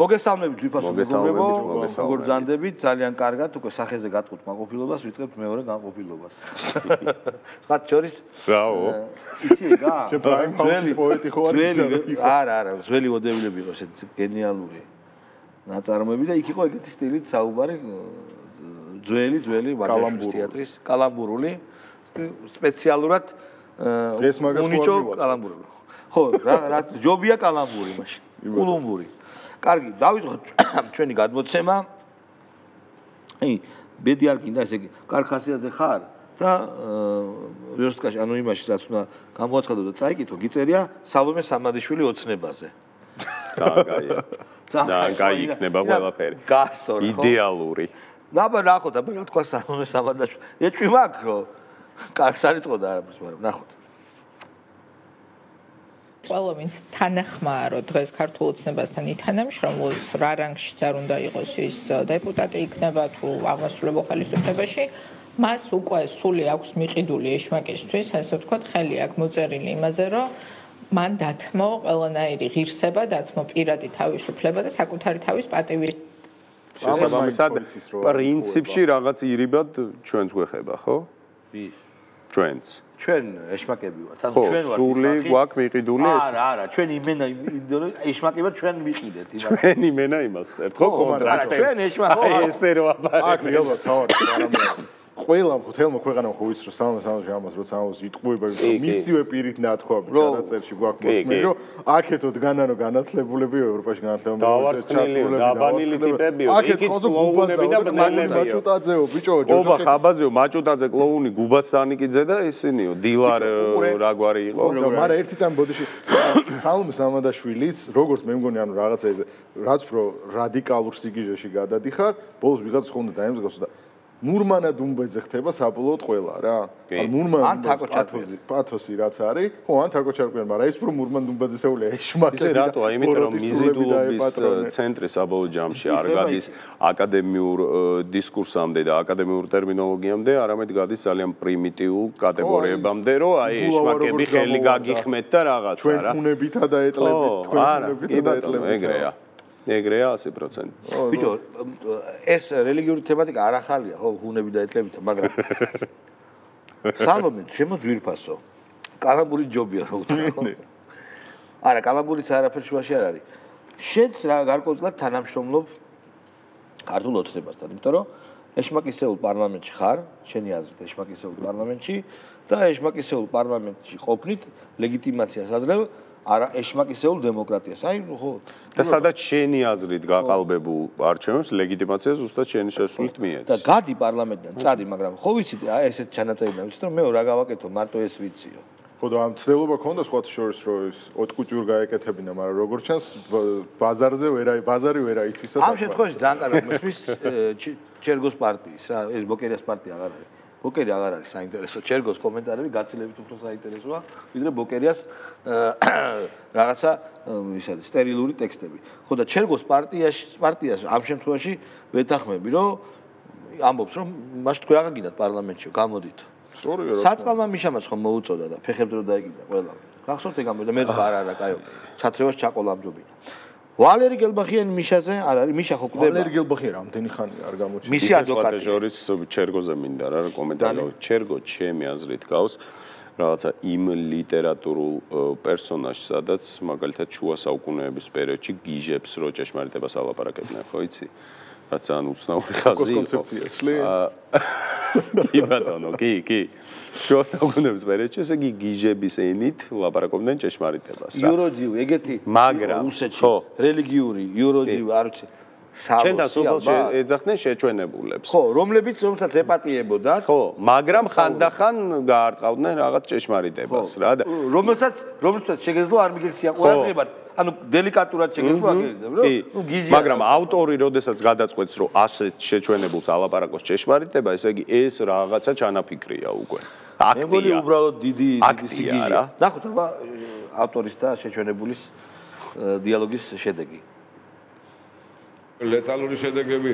მოგესალმებით ვიფასო მეგობრებო როგორ ძანდებით? ძალიან კარგად უკვე სახეზე გატყუთ მაყოფილობას ვიტყებთ მეორე განყოფილებას სხვა შორის რაო იცი რა შე პრაიმ ჰაუსის პოეტი ხო არის არა არა ძველი ოდევილები იყო ესეთ გენიალური ნაწარმოები და იქ იყო ეგეთი სტილით საუბარი ძველი ძველი ვარჯიშის თეატრის კალამბურული სპეციალურად დღეს მაგას უნიჭო კალამბურული. ხო რა რა ჯობია კალამბური მაშინ. კულუმბური კარგი დავიწყოთ ჩვენი გადმოცემა. აი ბედი არ გინდა ესე იგი კარხასიაზე ხარ და ვიოსტკაში ანუ იმაში რაც უნდა გამოაცხადო და წაიკითხო გიწერია სალომე სამადიშვილი ოცნებაზე. ძალიან კაია ძალიან კაი იქნება ყველაფერი. გასწორ ხო? იდეალური. ნაბა ნახოთ აბა რა თქვა სალომე სამადიშვილი ეჭვი მაქვს რო კარგს არ იტყოდა არაფერს მაგრამ ნახოთ ყველა ვინც თანახმაა რომ დღეს ქართულ ოცნებასთან ითანამშრომლოს რა რანგშიც არ უნდა იყოს ის დეპუტატი იქნება თუ აღმასრულებელ ხელისუფლებაში. მას უკვე სული აქვს მიყიდული ეშმაკისთვის. ასე ვთქვათ ხელი აქვს მოწერილი იმაზე რომ მან დათმო ყველანაირი ღირსება დათმო პირადი თავისუფლება და საკუთარი თავის პატივი. შესაბამისად პრინციპში რაღაც ირიბად ჩვენს გვეხება ხო? ის ჩვენს ჩვენ ეშმაკები ვართ ანუ ჩვენ ვართ სული გვაქვს მიყიდული არა არა ჩვენ იმენა ეშმაკები ვართ ჩვენ ვიყიდეთ იმას ჩვენ იმენა იმას წერთ ხო კონტრაქტს ჩვენ ეშმაკები ესე რო აბა აქ რეალურად თავად არამე ყველა მთელმა ქვეყანამ ხო ვიცი რომ სამას სამას ამას როცა ამას იტყუება მისივე პირით ნათქვა ჩანაწერში გვაქვს მოსმე რომ აქეთო დგანანო განათლებულები ევროპაში განათლებულები ჩასრულები დაბანილი ტიპები აქეთ ხოზო გუბაზები და მაჭუტაძეო ბიჭო ჯოჯო ობა ხაბაზეო მაჭუტაძე კლოუნი გუბას სანიკიძე და ისინიო დილარ რა გვარი იყო. მაგრამ ერთი წამი ბოდიში სალმე სამადაშვილიც როგორც მე მგონი ანუ რაღაცა რაც პრო რადიკალურ სიგიჟეში გადადიხარ ბოლოს ვიღაც ხო უნდა დაემსგავსო და მურმანა დუმბეძე ხდება საბოლოოდ ყველა რა. ან მურმან ან თაკო ჩათვიზი, პათოსი რაც არის. ხო, ან თაკო ჩარკვიან, მაგრამ ის პრო მურმან დუმბეძე შეულა ეშმაკი. ისე რატოა? იმიტომ რომ მიზიდულობის ცენტრი საბოლოო ჯამში არ გადის აკადემიურ დისკურსამდე და აკადემიურ ტერმინოლოგიამდე, არამედ გადის ძალიან პრიმიტიულ კატეგორიებამდე, რომ აი ეშმაკები ხელი გაგიხმეთ და რაღაცა რა. ჩვენ ხუნებითა და ეტლებით, თქვენ ხუნებითა და ეტლებით. ეგრეა. ეგრეა 100%. ბიჭო, ეს რელიგიური თემატიკა არ ახალია, ხო, ჰუნები და ეთლებით, მაგრამ სალომე, შემოძვირფასო. კალაბური ჯობია რა უთხრა. არა, კალაბურიც არაფერ შუაში არ არის. შეც რა გარკვეულწილად თანამშრომლობ ქართულ ოცნებასთან, იმიტომ რომ ეშმაკისეულ პარლამენტში ხარ, შენი აზრით ეშმაკისეულ პარლამენტში და ეშმაკისეულ პარლამენტში ყოფნით ლეგიტიმაციას აძლევ არა ეშმაკისეულ დემოკრატიას. აი ხო და სადაც შენი აზრით გაყალბებულ არჩევნებს ლეგიტიმაცია ზუსტად შენი შესრულით მიეც. და გადი პარლამენტიდან წადი, მაგრამ ხო ვიცი აი ესეთ ჩანაწერიდან ვიცი რომ მე რა გავაკეთო მარტო ეს ვიციო. ხო და ამ ცდელობა ქონდა სხვა შორის რო ეს ოტკუჭურ გაეკეთებინა, მაგრამ როგორც ჩანს ბაზარზე ვერა ბაზარი ვერა ითვისა საკმაოდ. ამ შემთხვევაში ძალიან კარგად მოსმის ჩერგოს პარტიის რა, ეს ბოკერიას პარტია აღარ არის. ბოკერი აღარ არის საინტერესო. ჩერგოს კომენტარები გაცილებით უფრო საინტერესოა, ვიდრე ბოკერიას რაღაცა ის არის სტერილური ტექსტები. ხო და ჩერგოს პარტიაში პარტიას ამ შემთხვევაში ვეთახმები, რომ ამბობს, რომ მას თქვენ აღარ გინდათ პარლამენტში, გამოდით. სწორია რა. საწყალმა მიშამაც ხომ მოუწოდა და ფეხებზე რო დაეკიდა ყველა. გახსოვთ ეგ ამბობდა მე რა არა, კაიო. ჩათრევას ჩაყოლა ამჯობინა. ვალერი გელბახიანი მიშაზე არ არის მიშა ხო კვდება ვალერი გელბახიანი რამდენი ხანია არ გამოჩნდა მიშა ადვოკატი ჟორის ჩერგოზე მინდა რა კომენტარი ჩერგო ჩემი აზრით გავს რაღაცა იმ ლიტერატურულ პერსონაჟს სადაც მაგალითად შუა საუკუნეების პერიოდში გიჟებს რო ჭეშმარიტებას ალაპარაკებდნენ ხო იცი რაც ან უცნაური ხაზი იყო. კონცეფციაში კი ბატონო კი კი. შოთაგუნებს პერიოდში ესე იგი გიჟების ენით ლაპარაკობდნენ ჭეშმარიტებას რა. იუროძივ ეგეთი მაგრამ რუსეთში რელიგიური იუროძივ არ ვიცი ჩვენთან სოფელში ეძახდნენ შეჩვენებულებს. ხო, რომლებიც რომელსაც ეპატიებოდათ. ხო, მაგრამ ხანდახან გაარტყავდნენ რაღაც ჭეშმარიტებას რა და რომელსაც რომელსაც შეგეძლო არ მიგეცია ყურადღება ანუ დელიკატურად შეგეძლო აგერიდებ რა ნუ გიჟი მაგრამ ავტორი როდესაც გადაწყვეტს რომ ასეთ შეჩვენებულს ალაპარაკოს ჭეშმარიტება ესე იგი ეს რაღაცა ჩანაფიქრია უკვე. აქტია მე მგონი უბრალოდ დიდი დიდი სიგიჟე ნახოთ აბა ავტორის და შეჩვენებულის დიალოგის შედეგი. ლეტალური შედეგები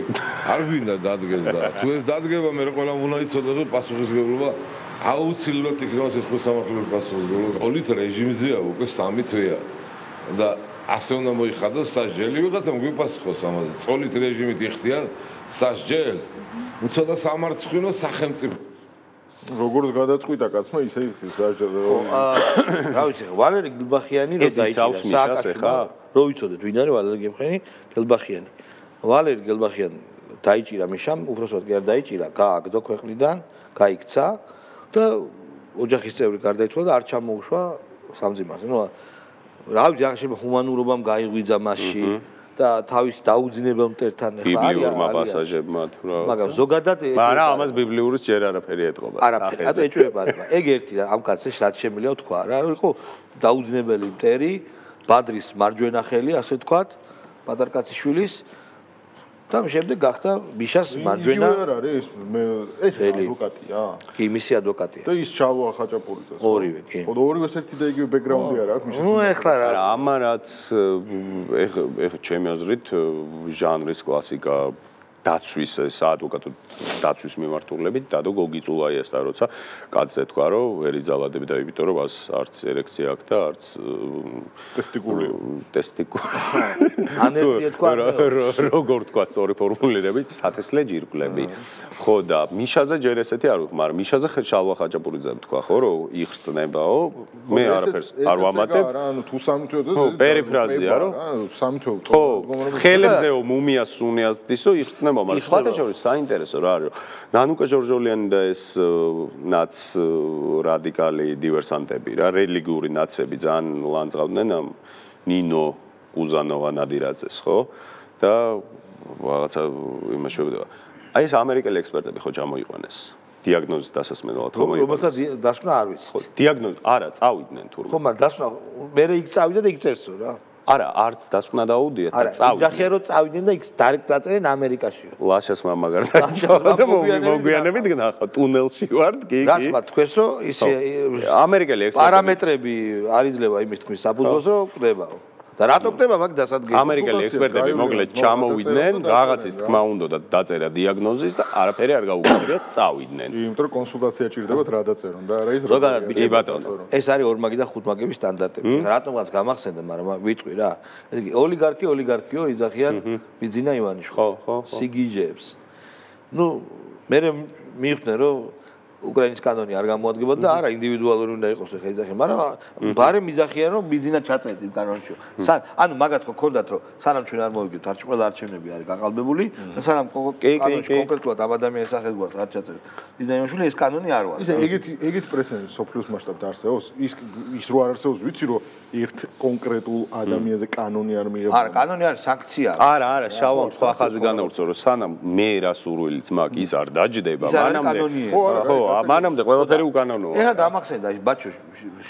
არ გვინდა დადგეს და თუ ეს დადგება მე ყველა უნდა იცოდე რომ პასუხისგებლობა აუცილებლად იქნება ეს მოსამართლეობის პასუხისგებლობა. პოლიტ რეჟიმზეა უკვე სამი თვეა და ასე უნდა მოიხადოს სასჯელი ვიღაცამ გვიპასუხოს ამაზე. წოლით რეჟიმით იხდიან სასჯელს. ნუ ცოტა სამარცხვინო სახელმწიფო როგორც გადაწყვიტა კაცმა ისე იხდის საჯელო რა ვიცი ვალერი გილბახიანი რო დაიჭირა მიშას ეხა? რო ვიცოდეთ ვინ არის ვალერი გილბახიანი გილბახიანი. ვალერი გილბახიანი დაიჭირა მიშამ უბრალოდ კი არ დაიჭირა გააგდო ქვეყნიდან გაიქცა და ოჯახის წევრი გარდაიცვალა და არ ჩამოუშვა სამძიმარზე. ნუ რა ვიცი ახლა შეიძლება ჰუმანურობამ გაიღვიძა მასში და თავის დაუძინებელ მტერთან ეხლა ბიბლიურმა პასაჟებმა თუ რა მაგრამ ზოგადად მაგრამ ამას ბიბლიურის ჯერ არაფერი ეთყობა არაფერი ასე ეჭვება არა ეგ ერთი რა ამ კაცს რაც შემიძლია თქვა რა იყო დაუძინებელი მტერი ბადრის მარჯვენა ხელი ასე თქვათ პატარკაციშვილის და შემდეგ გახდა მიშას მარჯვენა არ არის მე ეს ადვოკატია. კი მისი ადვოკატია. და ის ჩალვა ხაჭაპურიძეს ორივე, კი. ხო და ორივეს ერთი და იგივე ბექგრაუნდი არ აქვს მის ნუ ეხლა რა რა ამა რაც ეხ ეხ ჩემი აზრით ჟანრის კლასიკა დაცვის ეს ადვოკატო დაცვის მიმართულებით დადო გოგიწულაიასთან როცა კაცზე თქვა რომ ვერ იძალადები და იმიტომ რომ ას არც ერექცია აქვს და არც ტესტიკული ტესტიკული. ან ერთია თქვა როგორ თქვა სწორი ფორმულირებით სათესლე ჯირკვლები. ხო და მიშაზე ჯერ ესეთი არ ვიყ მაგრამ მიშაზე ხელშალვა ხაჭაპურიძე თქვა ხო რომ იხსნებაო. მე არაფერს არ ვამატებ. ანუ თუ სამთო და ხო, პერიფრაზია, რო? სამთო ხო ხელებზეო მუმიას სუნიასთისო იხსნება მაგრამ იხსნება. სხვათა შორის საინტერესო რა არის? ნანუკა ჟორჟოლიანი და ეს ნაც რადიკალი დივერსანტები რა რელიგიური ნაცები ძალიან ლანძღავდნენ ამ ნინო უზანოვა ნადირაძეს ხო? და რაღაცა იმაში ვედება აი ეს ამერიკელი ექსპერტები ხო ჩამოიყვანეს? დიაგნოზის დასასმენად ხო მოიყვანეს? რომელთა დასკვნა არ ვიცი ხო დიაგნოზი არა წავიდნენ თურმე. ხო მაგრამ დასკვნა მე იქ წავიდა და იქ წერსო რა არა არც დასკვნა დაუდიათ და არა წავიდნენ იძახიან რომ წავიდნენ და იქ დაწერენ ამერიკაშიო ლაშას მამაგარ ლაშას მამაგარდ მოგვიანებით გნახა ტუნელში ვართ კი კი. თქვენს რომ ისე ამერიკელი ექსპერტები. პარამეტრები არ იძლევა იმის თქმის საფუძველს რომ ყდებაო და რატო ყდება მაგ დასადგენს ამერიკელი ექსპერტები მოკლედ ჩამოვიდნენ რაღაცის თქმა უნდა და დაწერა დიაგნოზის და არაფერი არ გაუგებია წავიდნენ. იმიტომ რომ კონსულტაცია ჭირდებათ რა დაწერონ და რა ის ზოგადად კი, ბიჭი ბატონო. ეს არის ორმაგი და ხუთმაგების სტანდარტები. რატომღაც გამახსენდა მაგრამ ვიტყვი რა. ესე იგი ოლიგარქი ოლიგარქიო იძახიან ბიძინა ივანიშვილი. ხო, ხო, ხო. სიგიჟეებს. ну მე მივხვდნენ რომ უკრაინის კანონი არ გამოადგებოდა და არა ინდივიდუალური უნდა იყოს ხა იძახიან მაგრამ ბარემ იძახიან რომ ბიძინა ჩაწერთ იმ კანონში სან ანუ მაგათ ხო ქონდათ რომ სანამ ჩვენ არ მოვიგებთ არჩ ყველა არჩევნები არის გაყალბებული და სანამ კანონში კონკრეტულად ამ ადამიანის სახეს გვაქვს არ ჩაწერთ ბიძინა ივანიშვილი ეს კანონი არ ვარ ისე ეგეთი ეგეთი პრეცედენტი სოფლიოს მასშტაბით არსებობს ის ის რო არ არსებობს ვიცი რომ ერთ კონკრეტულ ადამიანზე კანონი არ მიიღება არა კანონი არის სანქცია არა არა შალვამ სხვა ხაზი განავრცო რომ სანამ მე რა სურვილიც მაქვს ის არ არის მანამდე ხო, მანამდე ყველაფერი უკანონოა. ეხლა დამახსენდა ბაჩო,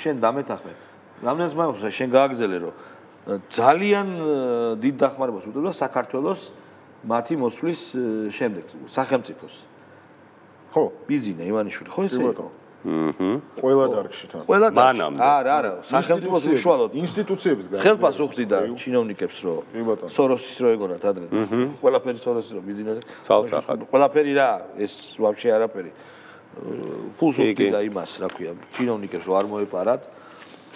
შენ დამეთანხმე. რამდენს მაქვს შენ გააგზელე რომ ძალიან დიდ დახმარებას უტევდა საქართველოს მათი მოსვლის შემდეგ სახელმწიფოს. ხო, ბიძინა ივანიშვილი, ხო ესე? ბატონო. აჰა. ყველა დარგში თან. ყველა დარგში. არა, არა, სახელმწიფოს უშუალოდ ინსტიტუციების გარდა. ხელფას უხდიდა ჩინოვნიკებს რო. სოროსის რო ეგონათ ადრე. ყველაფერი სოროსის რო ბიძინა. ძალსახად. ყველაფერი რა, ეს ვაფშე არაფერი. აჰა. კი. უხდიდა იმას რა ქვია ჩინოვნიკებს რო არ მოეპარათ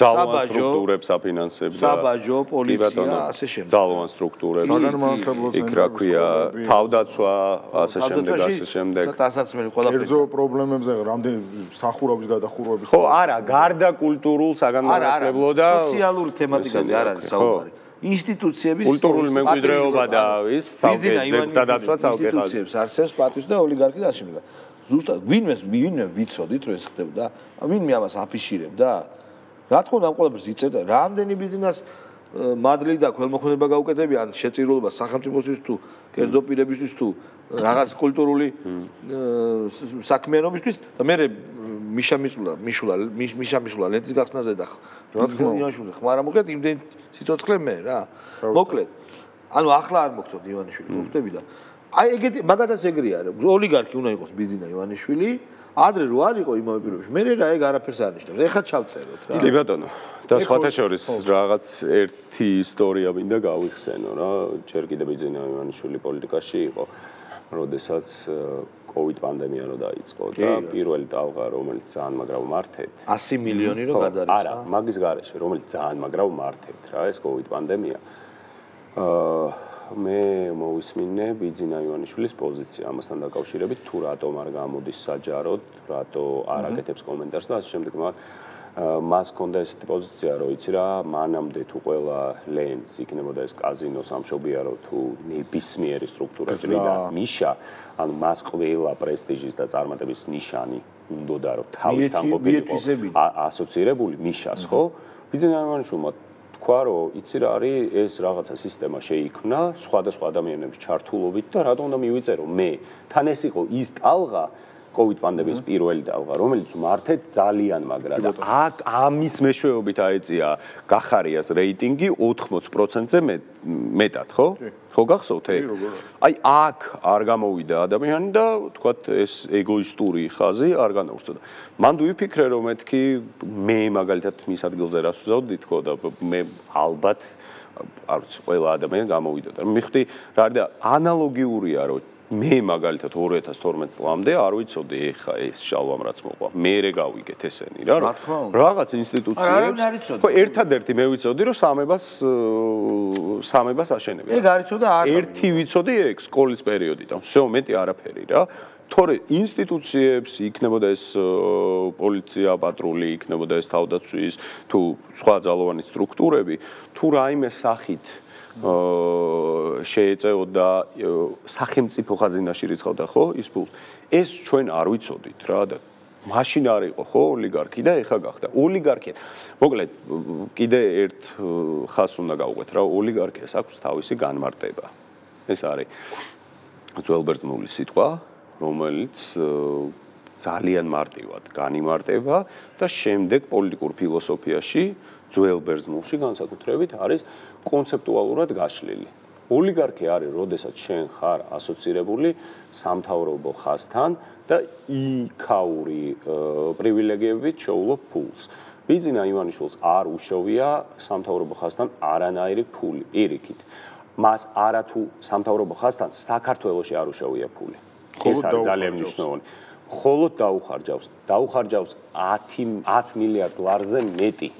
ძალოვან სტრუქტურებს აფინანსებდა საბაჟო, პოლიცია, ასე შემდეგ. ძალოვან სტრუქტურებს საგანმანათლებლო იქ რა ცენტრები, ქვია თავდაცვა ასე შემდეგ ასე შემდეგ დასაცმელი ყველაფერი კერძო პრობლემებზე რამდენი სახურავის გადახურვების ხო არა გარდა კულტურულ საგანმანათლებლო და სოციალური თემატიკაზე არ არის საუბარი ინსტიტუციების კულტურული მემკვიდრეობა და ის ცალკე დედადაცვა ცალკე ხაზი. ინსტიტუციებს არსებს პატვის და ოლიგარქი და ასე შემდეგ ზუსტად ვინმე ვინმე ვიცოდით რომ ეს ხდებოდა? ვინმე ამას აფიშირებდა? რა თქმა უნდა ამ ყველაფერს იწევდა რამდენი ბიზნეს მადლი და ქველმოქმედება გაუკეთებიან შეწირულობა სახელმწიფოსთვის თუ კერძო პირებისთვის თუ რაღაც კულტურული საქმიანობისთვის და მე მიშა მიშულა მიშ- მიშა მისულა ლენტის გახსნაზე და რა თქმა უნდა. ივანიშვილი ხმარა მოხეთ იმდენ სიცოცხლე მე რა. მოკლედ. ანუ ახლა არ მოგწოდ ივანიშვილი გხვდები და აი ეგეთი მაგათაც ეგრეა რა. ოლიგარქი უნდა იყოს ბიზინა ივანიშვილი ადრე რო არ იყო იმავე პირობებში მე რა ეგ არაფერს არ ნიშნავს. ეხლა ჩავწეროთ რა. კი ბატონო. და სხვათა შორის რაღაც ერთი ისტორია მინდა გავიხსენო რა. ჯერ კიდე ბიძინა ივანიშვილი პოლიტიკაში იყო როდესაც COVID პანდემია რო დაიწყო და პირველი ტალღა რომელიც ძალიან მაგრა ვმართეთ 100 მილიონი რო გადარიცხა. არა, მაგის გარეშე, რომელიც ძალიან მაგრა ვმართებთ რა, ეს COVID პანდემია. აა მე მოვისმინე ბიძინა ივანიშვილის პოზიცია ამასთან დაკავშირებით, თუ რატომ არ გამოდის საჯაროდ, რატო არ აკეთებს კომენტარს და ასე შემდეგ, მაგრამ მას ჰქონდა ესეთი პოზიცია, რომ იცი რა, მანამდე თუ ყველა ლენს იქნებოდა ეს კაზინო სამშობიარო თუ ნებისმიერი სტრუქტურა გზა. წრიდა მიშა, ანუ მას ყველა პრესტიჟის და წარმატების ნიშანი უნდოდა რომ თავისთან მიეთვი- ყოფილიყო მიეთვისებინა. ა- ასოცირებული მიშას, ხო? ბიზნესმენმა თქვა, რომ იცი რა არის ეს რაღაცა სისტემა შეიქმნა სხვადასხვა ადამიანების ჩართულობით და რატომ უნდა მივიწერო მე? თან ეს იყო ის ტალღა COVID პანდემიის პირველი ტალღა, რომელიც მართეთ ძალიან მაგრა და აქ ამის მეშვეობით აეწია გახარიას რეიტინგი 80%-ზე მეტად, ხო? ხო გახსოვთ აი აქ არ გამოვიდა ადამიანი და თქვათ ეს ეგოისტური ხაზი არ განავრცოდა. მან ვიფიქრე რომ მეთქი მე მაგალითად მის ადგილზე რას ვზავდი თქო და მე ალბათ არ ვიცი ყველა ადამიანი გამოვიდა და მიხდი რა არის და ანალოგიურია რომ მე მაგალითად 2012 წლამდე არ ვიცოდი ეხა ეს შალვამ რაც მოყვა. მე რე გავიგეთ ესენი რა რა თქმა უნდა. რაღაც არა, ინსტიტუციებს არავინ არ იცოდა. ხო ერთადერთი მე ვიცოდი რომ სამებას აა, სამებას აშენებენ. ეგ არის და არ ერთი ვიცოდი ეგ სკოლის პერიოდიდან. всё მეტი არაფერი რა. თორე ინსტიტუციებს იქნებოდა ეს აა, პოლიცია, პატრული, იქნებოდა ეს თავდაცვის თუ სხვა ძალოვანი სტრუქტურები, თუ რაიმე სახით აა შეეწეოდა სახელმწიფო ხაზინაში რიცხავდა ხო ის ფულს ეს ჩვენ არ ვიცოდით რა და მაშინ არ იყო ხო ოლიგარქი და ეხა გახდა. ოლიგარქია. მოკლედ კიდე ერთ აა, ხაზს უნდა გავუყვეთ რა ოლიგარქიას აქვს თავისი განმარტება. ეს არის ძველბერძნული სიტყვა რომელიც ძალიან მარტივად განიმარტება და შემდეგ პოლიტიკურ ფილოსოფიაში ძველბერძნულში განსაკუთრებით არის კონცეპტუალურად გაშლილი. ოლიგარქი არის, როდესაც შენ ხარ ასოცირებული სამთავრობო ხაზთან და იქაური პრივილეგიებით შეულობ ფულს. ბიზნა ივანიშვილს არ უშოვია სამთავრობო ხაზთან არანაირი ფული, პირიქით. მას არათუ სამთავრობო ხაზთან საქართველოსი არ უშოვია ფული. ეს არის ძალიან მნიშვნელოვანი. მხოლოდ დაუხარჯავს, დაუხარჯავს 10 10 მილიარდ ლარზე მეტი.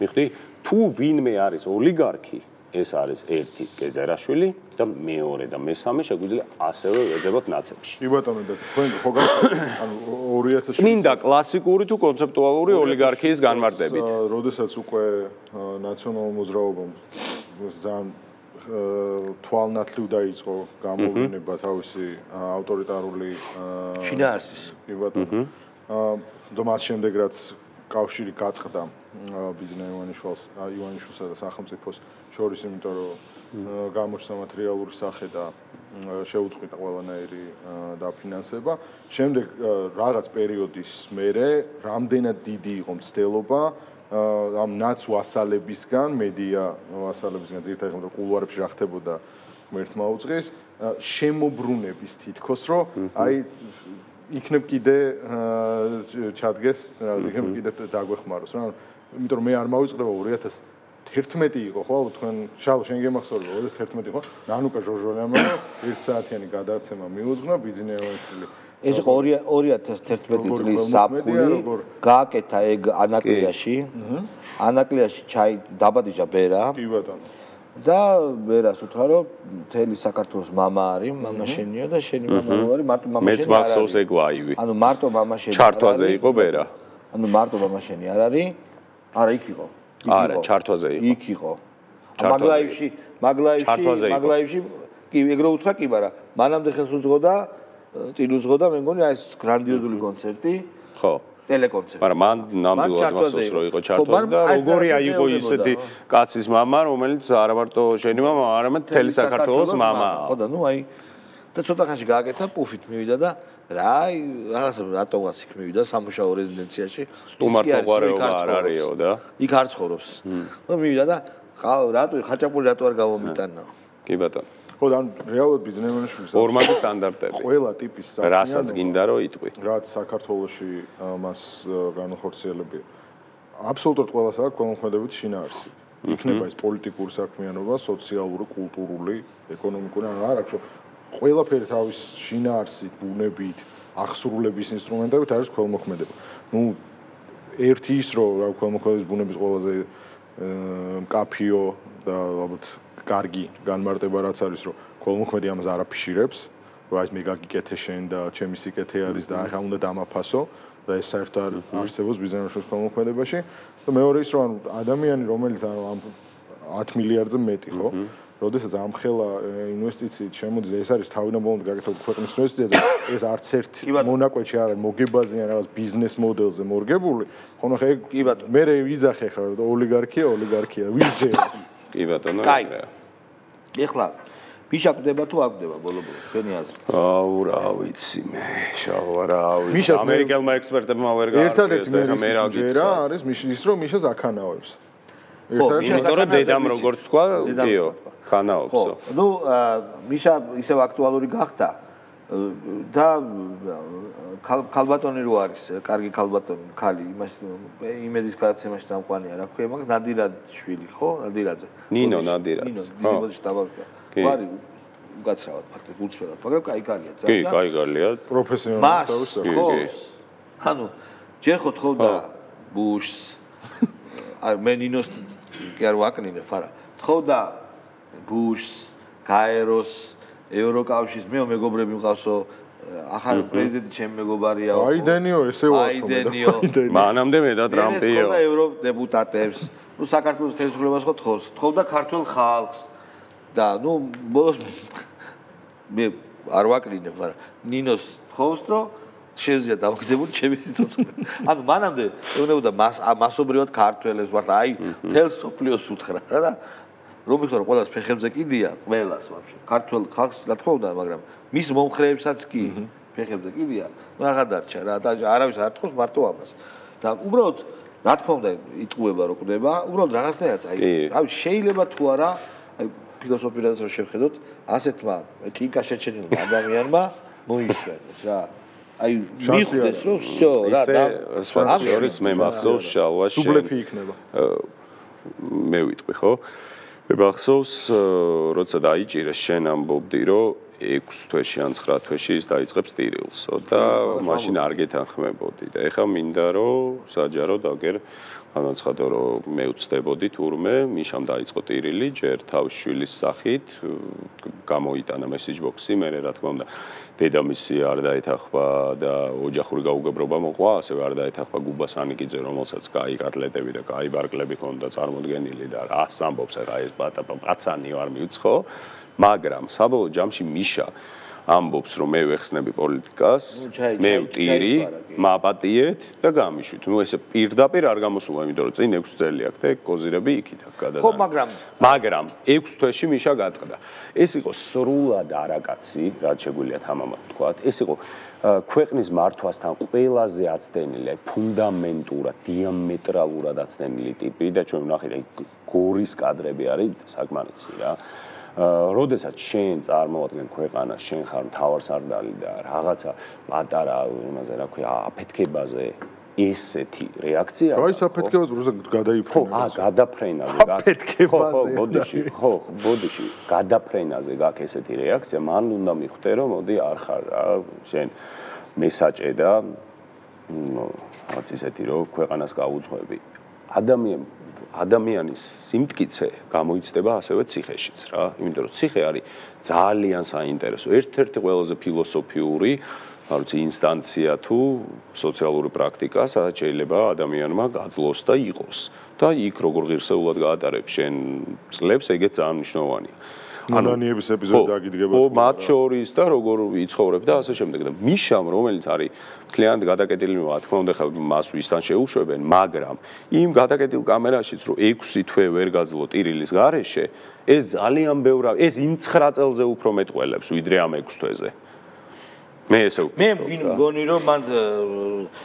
მიხდი, თუ ვინმე არის ოლიგარქი, ეს არის ერთი გეზერაშვილი და მეორე და მესამე შეგვიძლია ასევე ეძებოთ ნაცებში. კი ბატონო და თქვენ ხო გახსოვთ ანუ 2000 წმინდა კლასიკური თუ კონცეპტუალური ოლიგარქიის განმარტებით. როდესაც უკვე ნაციონალურ მოძრაობამ ძალიან თვალნათლივ დაიწყო გამოვლენა თავისი ავტორიტარული შინაარსის. კი ბატონო. აა და მას შემდეგ რაც კავშირი გაწყდა ბიზნა ივანიშვილს ივანიშვილსა და სახელმწიფოს შორის, იმიტომ რომ გამოჩნდა მატერიალური სახე და შეუწყვიტა ყველანაირი დაფინანსება. შემდეგ რაღაც პერიოდის მერე რამდენად დიდი იყო მცდელობა ამ ნაც ვასალებისგან, მედია ვასალებისგან, ზირთადად რომ კულუარებში რა ხდებოდა ღმერთმა უძღის, აა, შემოbrunების თითქოს, რომ აი იქნებ კიდე ჩადგეს, რა იქნებ კიდე დაგვეხმაროს რა. იმიტომ რომ მე არ მავიწყდება 2011 იყო ხო? თქვენ შალ შენ გემახსოვრება 2011 იყო. ნანუკა ჟორჟოლიანმა 1 საათიანი გადაცემა მიუძღვნა ბიზნესოვანი ეს იყო 2011 როგორ წლის საფული გააკეთა ეგ ანაკლიაში. ანაკლიაში ჩაი დაბადიჟა ბერა. კი ბატონო და ვერას უთხრა მთელი საქართველოს მამა არის, მამა შენიო და შენი მამა რო არის, მარტო მამა შენი არის. მეც მახსოვს ეგ ლაივი. ანუ მარტო მამა შენი. ჩართვაზე იყო ვერა. ანუ მარტო მამა შენი არ არის? არა, იქ იყო. არა, ჩართვაზე იყო. იქ იყო. მაგლაივში, მაგლაივში, მაგლაივში კი ეგ რო უთხრა კი, მაგრამ მანამდე ხელს უძღოდა, წინ უძღოდა, მე მგონი აი ეს გრანდიოზული კონცერტი. ხო. ტელეკონცერტი მაგრამ მან ნამდვილად ჩართვაზე მახსოვს რომ იყო იყო. ხო, ჩართვაზე მან და აი ეს როგორია რაღაცა იყო შეეულებოდა, ისეთი ხო. კაცის мама, რომელიც არა მარტო შენი мама, არამედ მთელი საქართველოს мама. ხო და ნუ აი და ცოტა ხანში გააკეთა პუფით მივიდა და რა აი რაღაცა რატომაც იქ მივიდა სამუშაო რეზიდენციაში სტუმართოყარეობა არ არისო და იქ არ ცხოვრობს ნუ მივიდა და ხა რატო ხაჭაპური რატო არ გავომიტანა კი ბატონო. ხო და რეალურად ბიზნესმენში ორმაგი სტანდარტები. ყველა ტიპის რასაც გინდა რომ იტყვი. რაც საქართველოში ა, მას ა, განახორციელებია. აბსოლუტურად ყველას აქვს კონკრეტებით შინაარსი. იქნება ეს პოლიტიკური საქმიანობა, სოციალური, კულტურული, ეკონომიკური, ანუ არ აქვს ყველაფერი თავის შინაარსით, ბუნებით, აღსრულების ინსტრუმენტებით არის ქველმოქმედება. ნუ ერთი ის რომ რა ქველმოქმედების ბუნების ყველაზე კაფიო და ალბათ კარგი განმარტება რაც არის რომ ქველმოქმედი ამას არ აფიშირებს, რომ აი მე გაგიკეთე შენ და ჩემი სიკეთე არის და ახლა უნდა დამაფასო და ეს საერთოდ არსებობს ბიზნესის ქველმოქმედებაში. და მეორე ის რომ ანუ ადამიანი რომელიც ამ 10 მილიარდზე მეტი ხო? როდესაც ამ ხელა ინვესტიციით შემოდის ეს არის თავინაბოლოდ გაკეთებული ქვეყნის ინვესტიცია და ეს არც ერთ მონაკვეთში არ არის მოგებაზე ან რაღაც ბიზნეს მოდელზე მორგებული. ხოლმე ხე კი ბატონო. მე ვიზახე ხარ და ოლიგარქია ოლიგარქია ვისჯერა კი ბატონო კაი ეხლა მიშა გვდება თუ არ გვდება ბოლო-ბოლო თქვენი აზრით. აუ რა ვიცი მე შალვა რა ვიცი. ამერიკელმა ექსპერტებმა ვერ გააკეთეს ერთადერთი მე რა არის მიშის რომ მიშას აქანავებს ერთადერთი იმიტომ რომ დედამ როგორც თქვა დიო ხანაობსო. ხო, ნუ მიშა ისევ აქტუალური გახდა და ქალბატონი რო არის, კარგი ქალბატონი, ქალი, იმას იმედის გადაცემაში წამყვანია, რა ქვია, მაგ ნადირაშვილი ხო? ნადირაძე. ნინო ნადირაძე. ნინო, დიდი შტაბა. ვარი უკაცრავად მარტო გულწრფელად, მაგრამ კაი ქალია ძალიან. კი, კაი ქალია, პროფესიონალი თავის ხო? ანუ ჯერ ხო თხოვდა ბუშს. არ მე ნინოს კი არ ვაკნინებ, არა. თხოვდა ბუშს, გაეროს, ევროკავშირს, მე მეგობრები მყავსო, ახალ პრეზიდენტი ჩემი მეგობარია. აიდენიო, ესე ვარ. აიდენიო. მანამდე მე და ტრამპიო. და ევროდეპუტატებს, ნუ საქართველოს ხელისუფლებას ხო თხოვს, თხოვდა ქართულ ხალხს. და ნუ ბოლოს მე არ ვაკრინებ, მაგრამ ნინოს თხოვს, რომ შეიძლება დამოგზებული ჩემი სიცოცხლე. ანუ მანამდე ეუბნებოდა მას მასობრივად ქართველებს ვარ და აი თელ სოფლიოს უთხრა რა და რომ ვიხდო რომ ყველას ფეხებზე კიდია, ყველას ვაფშე. ქართულ ხალხს რა თქმა უნდა, მაგრამ მის მომხრეებსაც კი ფეხებზე კიდია. რაღა დარჩა რა და არავის არ თხოვს მარტო ამას. და უბრალოდ რა თქმა უნდა იტყუება რო კვდება, უბრალოდ რაღაცნაირად აი, რავი შეიძლება თუ არა აი ფილოსოფიადაც რო შევხედოთ, ასეთმა კიკა შეჩენილმა ადამიანმა მოიშვენეს რა. აი მიხვდეს რომ всё რა და სხვა შორის მე მახსოვს შალვა შენ სუბლეფი იქნება. მე ვიტყვი ხო? მე მახსოვს როცა დაიჭირე შენ ამბობდი რომ 6 თვეში ან 9 თვეში ის დაიწყებს ტირილსო და მაშინ არ გეთანხმებოდი და ეხა მინდა რომ საჯარო დაგერ განაცხადო რომ მე უცდებოდი თურმე მიშამ დაიწყო ტირილი ჯერ თავ შვილის სახით გამოიტანა მესიჯ ბოქსი მე რა თქმა უნდა დედამისი არ დაეთახვა და ოჯახური გაუგებრობა მოყვა, ასევე არ დაეთახვა გუბას ანიკიძე, რომელსაც კაი კატლეტები და კაი ბარკლები ჰქონდა წარმოდგენილი და რას ამბობს რა ეს პატაპა პაცანი არ მიუცხო, მაგრამ საბოლოო ჯამში მიშა ამბობს რომ მე ვეხსნები პოლიტიკას, მე ვტირი, მაპატიეთ და გამიშვით. ნუ ესე პირდაპირ არ გამოსულა, იმიტომ რომ წინ 6 წელი აქვს და კოზირები იქით აქვს გადადა. ხო, მაგრამ მაგრამ 6 თვეში მიშა გატყდა. ეს იყო სრულად არაკაცი, რაც შეგვიძლია თამამად თქვა. ეს იყო ქვეყნის მართვასთან ყველაზე აცდენილი, ფუნდამენტურად, დიამეტრალურად აცდენილი ტიპი და ჩვენ ვნახეთ, აი გორის კადრები არის საკმარისი რა. როდესაც შენ წარმოადგენ ქვეყანას, შენ ხარ მთავარსარდალი და რაღაცა პატარა იმაზე რა ქვია, აფეთქებაზე ესეთი რეაქცია. რა ის აფეთქებაზე როცა გადაიფრენა? ხო, აა გადაფრენაზე გაქვს. აფეთქებაზე. ხო, ბოდიში, ხო, ბოდიში, გადაფრენაზე გაქვს ესეთი რეაქცია, მან უნდა მიხვდე რომ მოდი არ ხარ რა, შენ მესაჭე და რაც ისეთი რომ ქვეყანას გაუძღვები. ადამიანი ადამიანის სიმტკიცე გამოიცდება ასევე ციხეშიც რა, იმიტომ რომ ციხე არის ძალიან საინტერესო, ერთ-ერთი ყველაზე ფილოსოფიური, არ ვიცი, ინსტანცია თუ სოციალური პრაქტიკა, სადაც შეიძლება ადამიანმა გაძლოს და იყოს. და იქ როგორ ღირსეულად გაატარებს შენ წლებს, ეგეც ძალიან მნიშვნელოვანია. ანანიების ეპიზოდი დაგიდგება ხო მათ შორის და როგორ იცხოვრებ და ასე შემდეგ და მიშამ რომელიც არის კლიენტ გადაკეტილი რა თქმა უნდა ხა მას ვისთან შეუშვებენ მაგრამ იმ გადაკეტილ კამერაშიც რომ 6 თვე ვერ გაძლო ტირილის გარეშე ეს ძალიან ბევრა ეს იმ 9 წელზე უფრო მეტყველებს ვიდრე ამ 6 თვეზე. მე ესე მე მგონი რომ მან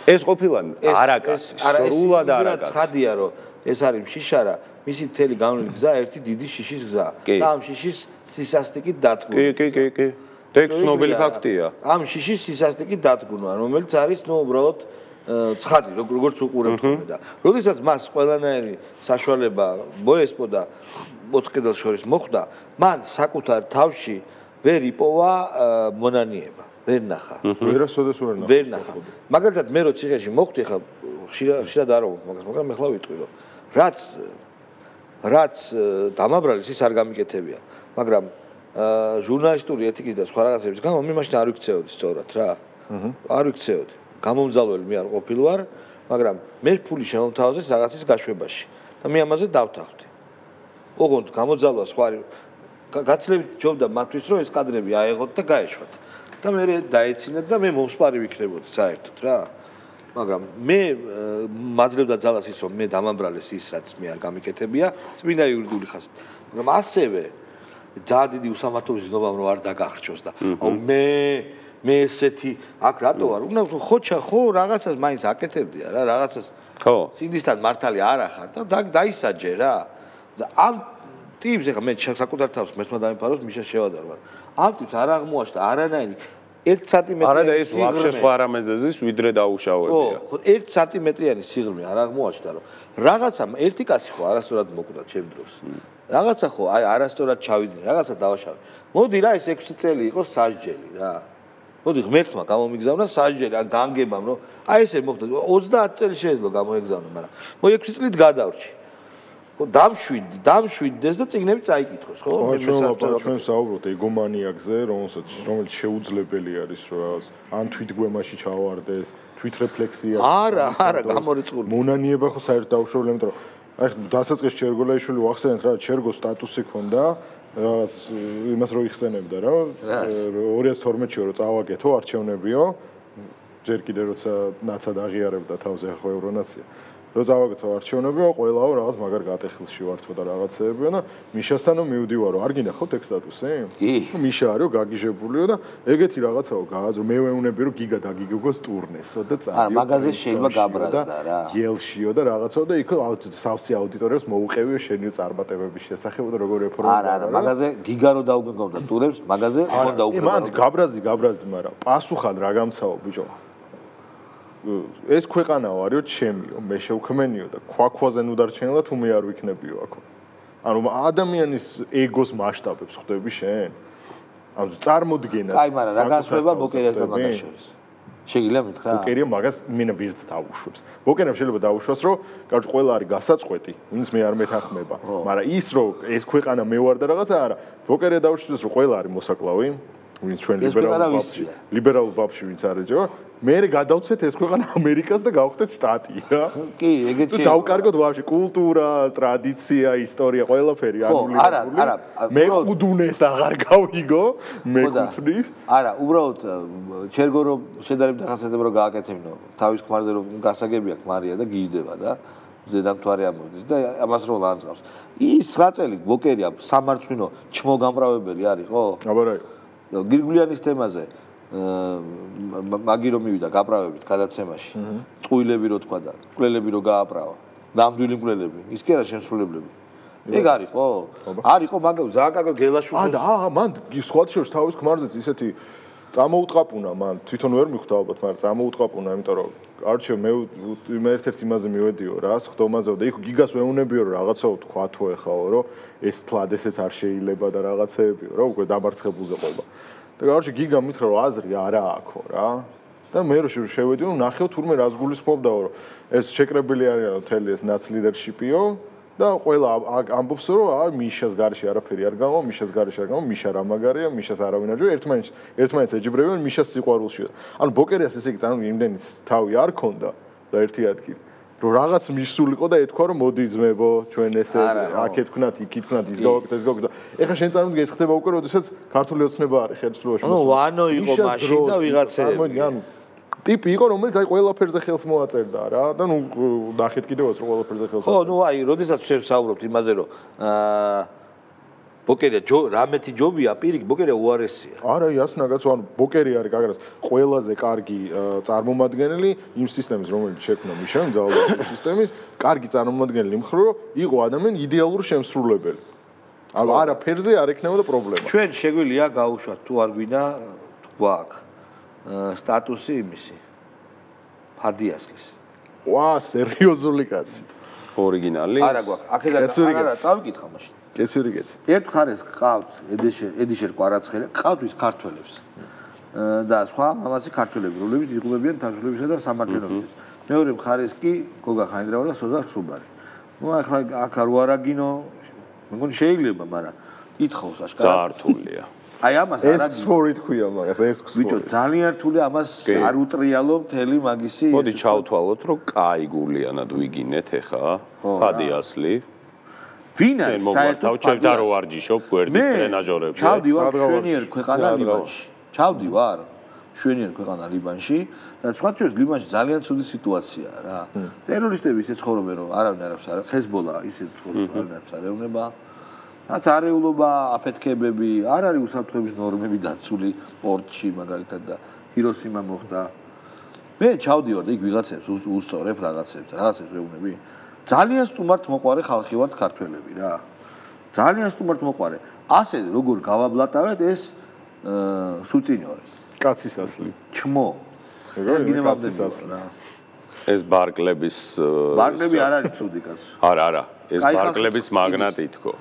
ეს ყოფილა არაკაც სრულად არაკაც. ცხადია რომ ეს არის შიშარა მისი მთელი გავლენის გზა ერთი დიდი შიშის გზა. და ამ შიშის სისასტიკით დადგმა. კი, კი, კი, კი. ტექსნობილი ფაქტია. ამ შიშის სისასტიკით დადგმა, რომელიც არის ნუ უბრალოდ ცხადი, როგორც უყურებთ ხოლმე და როდესაც მას ყველანაირი საშუალება მოესპო და მოწკედელ შორის მოხვდა, მან საკუთარ თავში ვერ იპოვა მონანიება, ვერ ნახა. ვერასოდეს ვერ ნახე. ვერ ნახა. მაგალითად მე რო ციხეში მოხვდი ხა ხშირად არ ვამბობ მაგას, მაგრამ მე ხლა ვიტყვი რომ რაც რაც დამაბრალეს ის არ გამიკეთებია, მაგრამ ჟურნალისტური ეთიკის და სხვა რაღაცების გამო მე მაშინ არ ვიქცეოდი სწორად რა. აჰა. არ ვიქცეოდი. გამომძალველი მე არ ყოფილვარ, მაგრამ მე ფული შემოთავაზეს რაღაცის გაშვებაში და მე ამაზე დავთანხმდი. ოღონდ გამოძალვა სხვა გა- გაცლებით ჯობდა მათთვის რომ ეს კადრები აეღოთ და გაეშვათ. და მე დაეცინათ და მე მომსპარი ვიქნებოდი საერთოდ რა. მაგრამ მე მაძლევდა ძალას ის რომ მე დამამბრალეს ის რაც მე არ გამიკეთებია წმინდა იურიდიული ხასით. მაგრამ ასევე ძალიან დიდი უსამართლობის ზნობა რომ არ დაგახრჩოს და აუ მე მე ესეთი აქ რატო ვარ? უნდა ხოჩა ხო რაღაცას მაინც აკეთებდია რა რაღაცას ხო. სინდისთან მართალი არ ახარ და და- დაისაჯე რა. და ამ ტიპს ეხა მე საკუთარ თავს მერთმა დამიფაროს მიშა შევადარ მაგრამ ამ ტიპს არ აღმოაჩნდა არანაირი. 1 სანტიმეტრი არა და ეს ვაფშე სხვა რამეზეზის ვიდრე ხო დაუშავებია. ხო 1 სანტიმეტრიანი სიღრმე არ აღმოაჩნდა რომ რაღაცა ერთი კაცი ხო არასწორად მოკვდა ჩემ დროს რაღაცა ხო აი არასწორად ჩავიდნენ რაღაცა დავაშავე მოდი რა ეს 6 წელი იყო სასჯელი რა. მოდი ღმერთმა გამომიგზავნა სასჯელი ან განგებამ რომ აი ესე მოხდა 30 წელი შეეძლო გამოეგზავნა მაგრამ მო 6 წლით გადავრჩი. ხო დამშვიდი დამშვიდეს და წიგნები წაიკითხოს ხო? მე ჩვენ ვაპარაკ ჩვენ საუბრობთ ეგომანიაკზე რომელსაც რომელიც შეუძლებელი არის რაღაც ან თვითგვემაში ჩავარდეს თვით რეფლექსია არა, არა, გამორიცხული. მონანიება ხო საერთოდ დაუშვებელი იმიტომ რომ აი დასაწყის ჩერგოლაიშვილი ვახსენეთ რა ჩერგოს სტატუსი ქონდა რაღაც იმას რო იხსენებდა რა. რას? 2012-ში რო წავაკეთო არჩევნებიო. ჯერ კიდე როცა ნაცად აღიარებდა თავს ახო ევრონაცია რო წავაკეთო არჩევნებიო ყველაო რაღაც მაგარ გატეხილში ვართო და რაღაცეებიო და მიშასთანო მივდივარო. არ გინდა ხო ტექ სტატუსი? კი. მიშა არისო გაგიჟებულიო და ეგეთი რაღაცაო გააზრო მე ვეუნები რომ გიგა დაგიგოგოს ტურნესო და წადიო არა, მაგაზე შეიძლება გაბრაზდა და რა. იელშიო და რაღაცაო და იქ სავსე აუდიტორიებს მოუყევიო შენიო წარმატებების შესახებ და როგორ რეფორმა არა არა მაგაზე გიგარო დაუგეგმავდა ტურებს მაგაზე ხონდა აი მან უკრება გაბრაზდი გაბრაზდი მაგრამ პასუხად რა გამცაო ბიჭო ეს ქვეყანაო არისო ჩემიო მე შევქმენიო და ქვაქვაზე ნუ დარჩენილა თუ მე არ ვიქნებიო აქ. ანუ ადამიანის ეგოს მასშტაბებს ხვდები შენ. ანუ წარმოდგენას აი მაგრამ რა საკუთარ ბოკერეს და მაგას შორის? შეგიძლია მითხრა? ბოკერია მაგას მინა ვირც დაუშვებს. ბოკერებს შეიძლება დაუშვას, რომ კარგი ყველა არის გასაწყვეტი, ვინც მე არ მეთანხმება. მაგრამ ის რომ ეს ქვეყანა მე ვარ და რაღაცა არა, ბოკერია დაუშვებს, რომ ყველა არის მოსაკლავი, ვინც ჩვენ ლიბერალურ ბაბში ლიბერალურ ბაბში ვინც არ ეჯება მე გადავცეთ ეს ქვეყანა ამერიკას და გავხდეთ შტატი რა კი ეგეთ შეიძლება დავკარგოთ ვაფშე კულტურატრადიცია ისტორია ყველაფერი ანული არა არა მე ყუდუნეს აღარ გავიგო მე გუთვნის არა უბრალოდ ჩერგო რომ შედარებით ახასიათებ რომ გააკეთებინო თავის ქმარზე რომ გასაგებია ქმარია და გიждდება და ზედამთვარე ამოდის და ამას რო ლანძღავს. ის სრაწელი ბოკერი სამარწვინო ჩმოგამправებელი არის, ხო? აბა რა იყო? გირგვლიანის თემაზე მაგი რომ მივიდა გაправებით გადაცემაში. წუილები რო თქვა და მკვლელები რო გააправა ნამდვილი მკვლელები ის კი არა შემსრულებლები. ეგ არისო არისო მაგრამ ზააკარგო გელაშვილს აა მან სხვა შორს თავის ქმარზეც ისეთი წამოუტყაპუნა მან თვითონ ვერ მიხვდა ალბათ მაგრამ წამოუტყაპუნა იმიტომ რომ არჩევ მე მე ერთ-ერთ იმაზე მივედიო რა, ხდომაზე და იქ გიგას ვეუნებიო რა რაღაცაო თქვა თო ეხაო რომ ეს თლად ესეც არ შეიძლება და რაღაცეებიო რა უკვე დამარცხებულზე ყובה. და გარჩევ გიგა მითხრა რომ აზრი არა აქვს რა. და მე რო შევედი რომ ნახევ თურმე რას გულისხმობდაო რომ ეს შეკრებილი არისო თელი ეს ნაც ლიდერშიპიო და ყველა ამბობს რომ აა მიშას გარში არაფერი არ გამა, მიშას გარში არ გამა, მიშა რა მაგარია, მიშას არავინ არ ჯო, ერთმანეთს ერთმანეთს ეჯიბრებიან მიშას სიყვარულში. ანუ ბოკერიას ესე იგი წარმო იმდენი თავი არ ქონდა და ერთი ადგილი რომ რაღაც მისულიყო და ეთქვა რომ მოდი ძმებო ჩვენ ესე აქ ეთქნათ იქ ეთქნათ ის გავაკეთე ეს გავაკეთე ეხლა შენ წარმოგიდგენ ეს ხდება უკვე როდესაც ქართული ოცნება არის ხელისუფლებაში ანუ ვანო იყო მაშინ და ვიღაცეები. წარმოიდგინე, ანუ ტიპი იყო რომელიც აი ყველაფერზე ხელს მოაწერდა რა და ნუ ნახეთ კიდევაც რომ ყველაფერზე ხელს ხო, ნუ აი, როდესაც შევ საუბრობთ იმაზე, რომ აა ბოკერია ჯო რამეთი ჯობია, პირიქ ბოკერია უარესია. არა, იასნაგაც, ანუ ბოკერი არის გაგრას ყველაზე კარგი წარმომადგენელი იმ სისტემის, რომელიც შექმნა მიშან ძალაუფლების სისტემის, კარგი წარმომადგენელი იმ ხრო, რომ იყო ადამიანი იდეალური შემსრულებელი. ანუ არაფერზე არ ექნებოდა პრობლემა. ჩვენ შეგვიძლია გაუშვათ თუ არ გვინდა თუ გვაქვს სტატუსი იმისი. ფადიასლის. ვა, სერიოზული კაცი. ორიგინალი არა გვაქვს. აქედან არა, წავიკითხა მაშინ. კეცური კეც. ერთ ხარეს ყავთ ედიშერ ედიშერ კვარაცხელი, ყავთ ვის ქართველებს. და სხვა მამაცი ქართველები, რომლებიც იღუპებიან თაშულებისა და სამართლებრივის. მეორე მხარეს კი გოგა ხაინდრავა და სოზა ხუბარი. ნუ ახლა აქ არ ვარაგინო, მე მგონი შეიძლება, მაგრამ ითხოვს აშკარად. ზართულია. აი ამას ეს არაგი. სფორით ქვია მაგას, ეს ბიჭო, სფორით. ძალიან რთული ამას არ უტრიალო მთელი მაგისი. მოდი ჩავთვალოთ, რომ კაი გულიანად ვიგინეთ ახლა. ხო, ფადი რა. ასლი. ვინ არის საერთოდ ჩემ და რო ვარჯიშობ გვერდი მე ტრენაჟორებზე. ჩავდი ვარ სადღა ვარ? შვენიერ ქვეყანა ლიბანში. ჩავდი ვარ შვენიერ ქვეყანა ლიბანში და სხვა შორის ლიბანში ძალიან ცუდი სიტუაციაა რა. ტერორისტები ისე ცხოვრობენ რომ არავინ არ აქვს არა ხეზბოლა ისე ცხოვრობს არავინ არ აქვს არეუნება. რაც არეულობა, აფეთქებები, არ არის უსაფრთხოების ნორმები დაცული პორტში მაგალითად და ჰიროსიმა მოხდა. მე ჩავდივარ და იქ ვიღაცებს უს- უსწორებ რაღაცებს, რაღაცებს ვეუბნები. ძალიან სტუმართ მოყარე ხალხი ვართ ქართველები რა. ძალიან სტუმართ მოყარე. ასე როგორ გავაბლატავეთ ეს აა სუწინიორი. კაცის ასლი. ჩმო. როგორ ეგ გინებამდე კაცის ასლი. რა. ეს ბარკლების ბარკლები არ არის ცუდი კაცო. არა, არა. ეს ბარკლების მაგნატი თქო.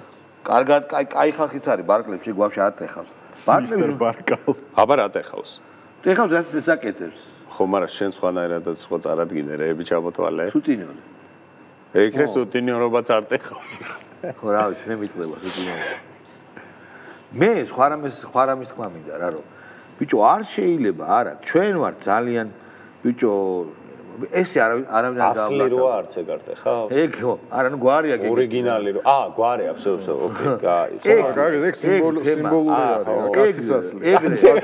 კარგად, კაი, ხალხიც არის ბარკლებში, გვაფში ატეხავს. ბარკლები ბარკალ. აბა რა ტეხავს? ტეხავს რაც ესაკეთებს. ხო, მაგრამ შენ სხვანაირადაც ხო წარადგინე რეები ჩამოთვალე. სუწინიორი. ეგრე სუტინიორობაც არ ტეხავს. ხო რა ვიცი, მე მიტყდება სუწინიორი. მე სხვა რამეს სხვა რამის თქმა მინდა რა რომ ბიჭო არ შეიძლება არა ჩვენ ვარ ძალიან ბიჭო ესე არა არავინ არ ასლი რო გააბლატა არც ეგ არ ტეხავს? ეგ ხო არა ნუ გვარია გეგმით. ორიგინალი რო. აა, გვარი ვსო, ოკეი, კაი. ეგ, კარგი, ეგ ეგ სიმბოლური აა, არის რა, კაცის ეგ, ასლი.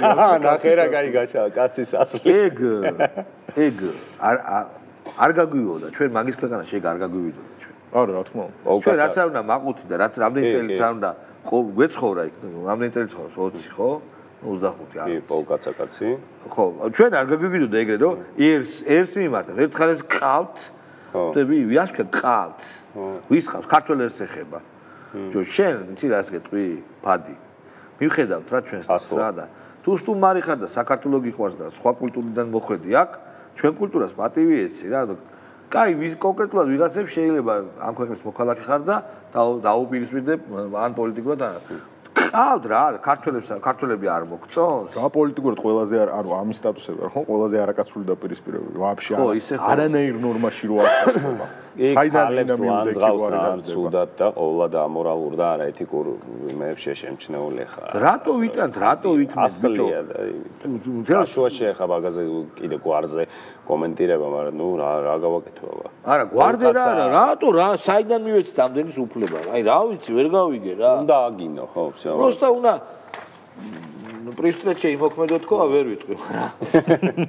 აა, ნახერა კაი გაჩა, კაცის ასლი. ეგ ეგ არ არ- გაგვივოდა ჩვენ მაგის ქვეყანაში ეგ არ გაგვივიდოდა ჩვენ არა, რა თქმა უნდა. ჩვენ რაც არ უნდა მაყუთი და რაც რამდენი კი. არ უნდა ხო გვეცხოვრა იქ რამდენი წელი ცხოვრობს 20 ხო 25 კი, არის პოლკაცა კაცი. ხო ჩვენ არ გაგვიგიდოდა ეგრე რომ ერს ერს მიმართა ერთხელ ეს ყავთ ხო. ხტები ვიაშკა ყავთ. ვის ყავს ქართველ ერს ეხება. ჯო შენ იცი რას გეტყვი ფადი. მიხედავთ რა ჩვენს რა და თუ სტუმარი ხარ და საქართველოს გიყვარს და სხვა კულტურიდან მოხვედი აქ ჩვენ კულტურას პატივი ეცი რა კაი ვის კონკრეტულად ვიღაცებს შეიძლება ამ ქვეყნის მოქალაქე ხარ და დაუ- დაუპირისპირდებ ან პოლიტიკურად ან ყავთ რა ქართველებს ქართველები არ მოგწონს რა პოლიტიკურად ყველაზე არ ანუ ამის სტატუსები არ ხო ყველაზე არაკაცრული დაპირისპირებები ვაფშე ხო, არა. ისე ხო. არანაირ ნორმაში რო არ ხდება საიდან წინა მიუნდე კი ვანძღავს ვარ ან ცუდად და ყოვლად ამორალურ და არაეთიკურ იმებში შემჩნეული ხარ. რატო ვიტანთ რატო ვითმეს ბიჭო ასლია და გაშუაში ახლა მაგაზე კიდე გვარზე კომენტირება, მაგრამ ნუ რა რა გავაკეთო აბა. არა გვარდე რა კაცაა. არა რატო რა საიდან მივეცით ამდენის უფლება აი რა ვიცი ვერ გავიგე რა უნდა აგინო ხო, всё. просто უნდა ну пристрече იმოქმედო თქო ვერ ვიტყვი მაგრამ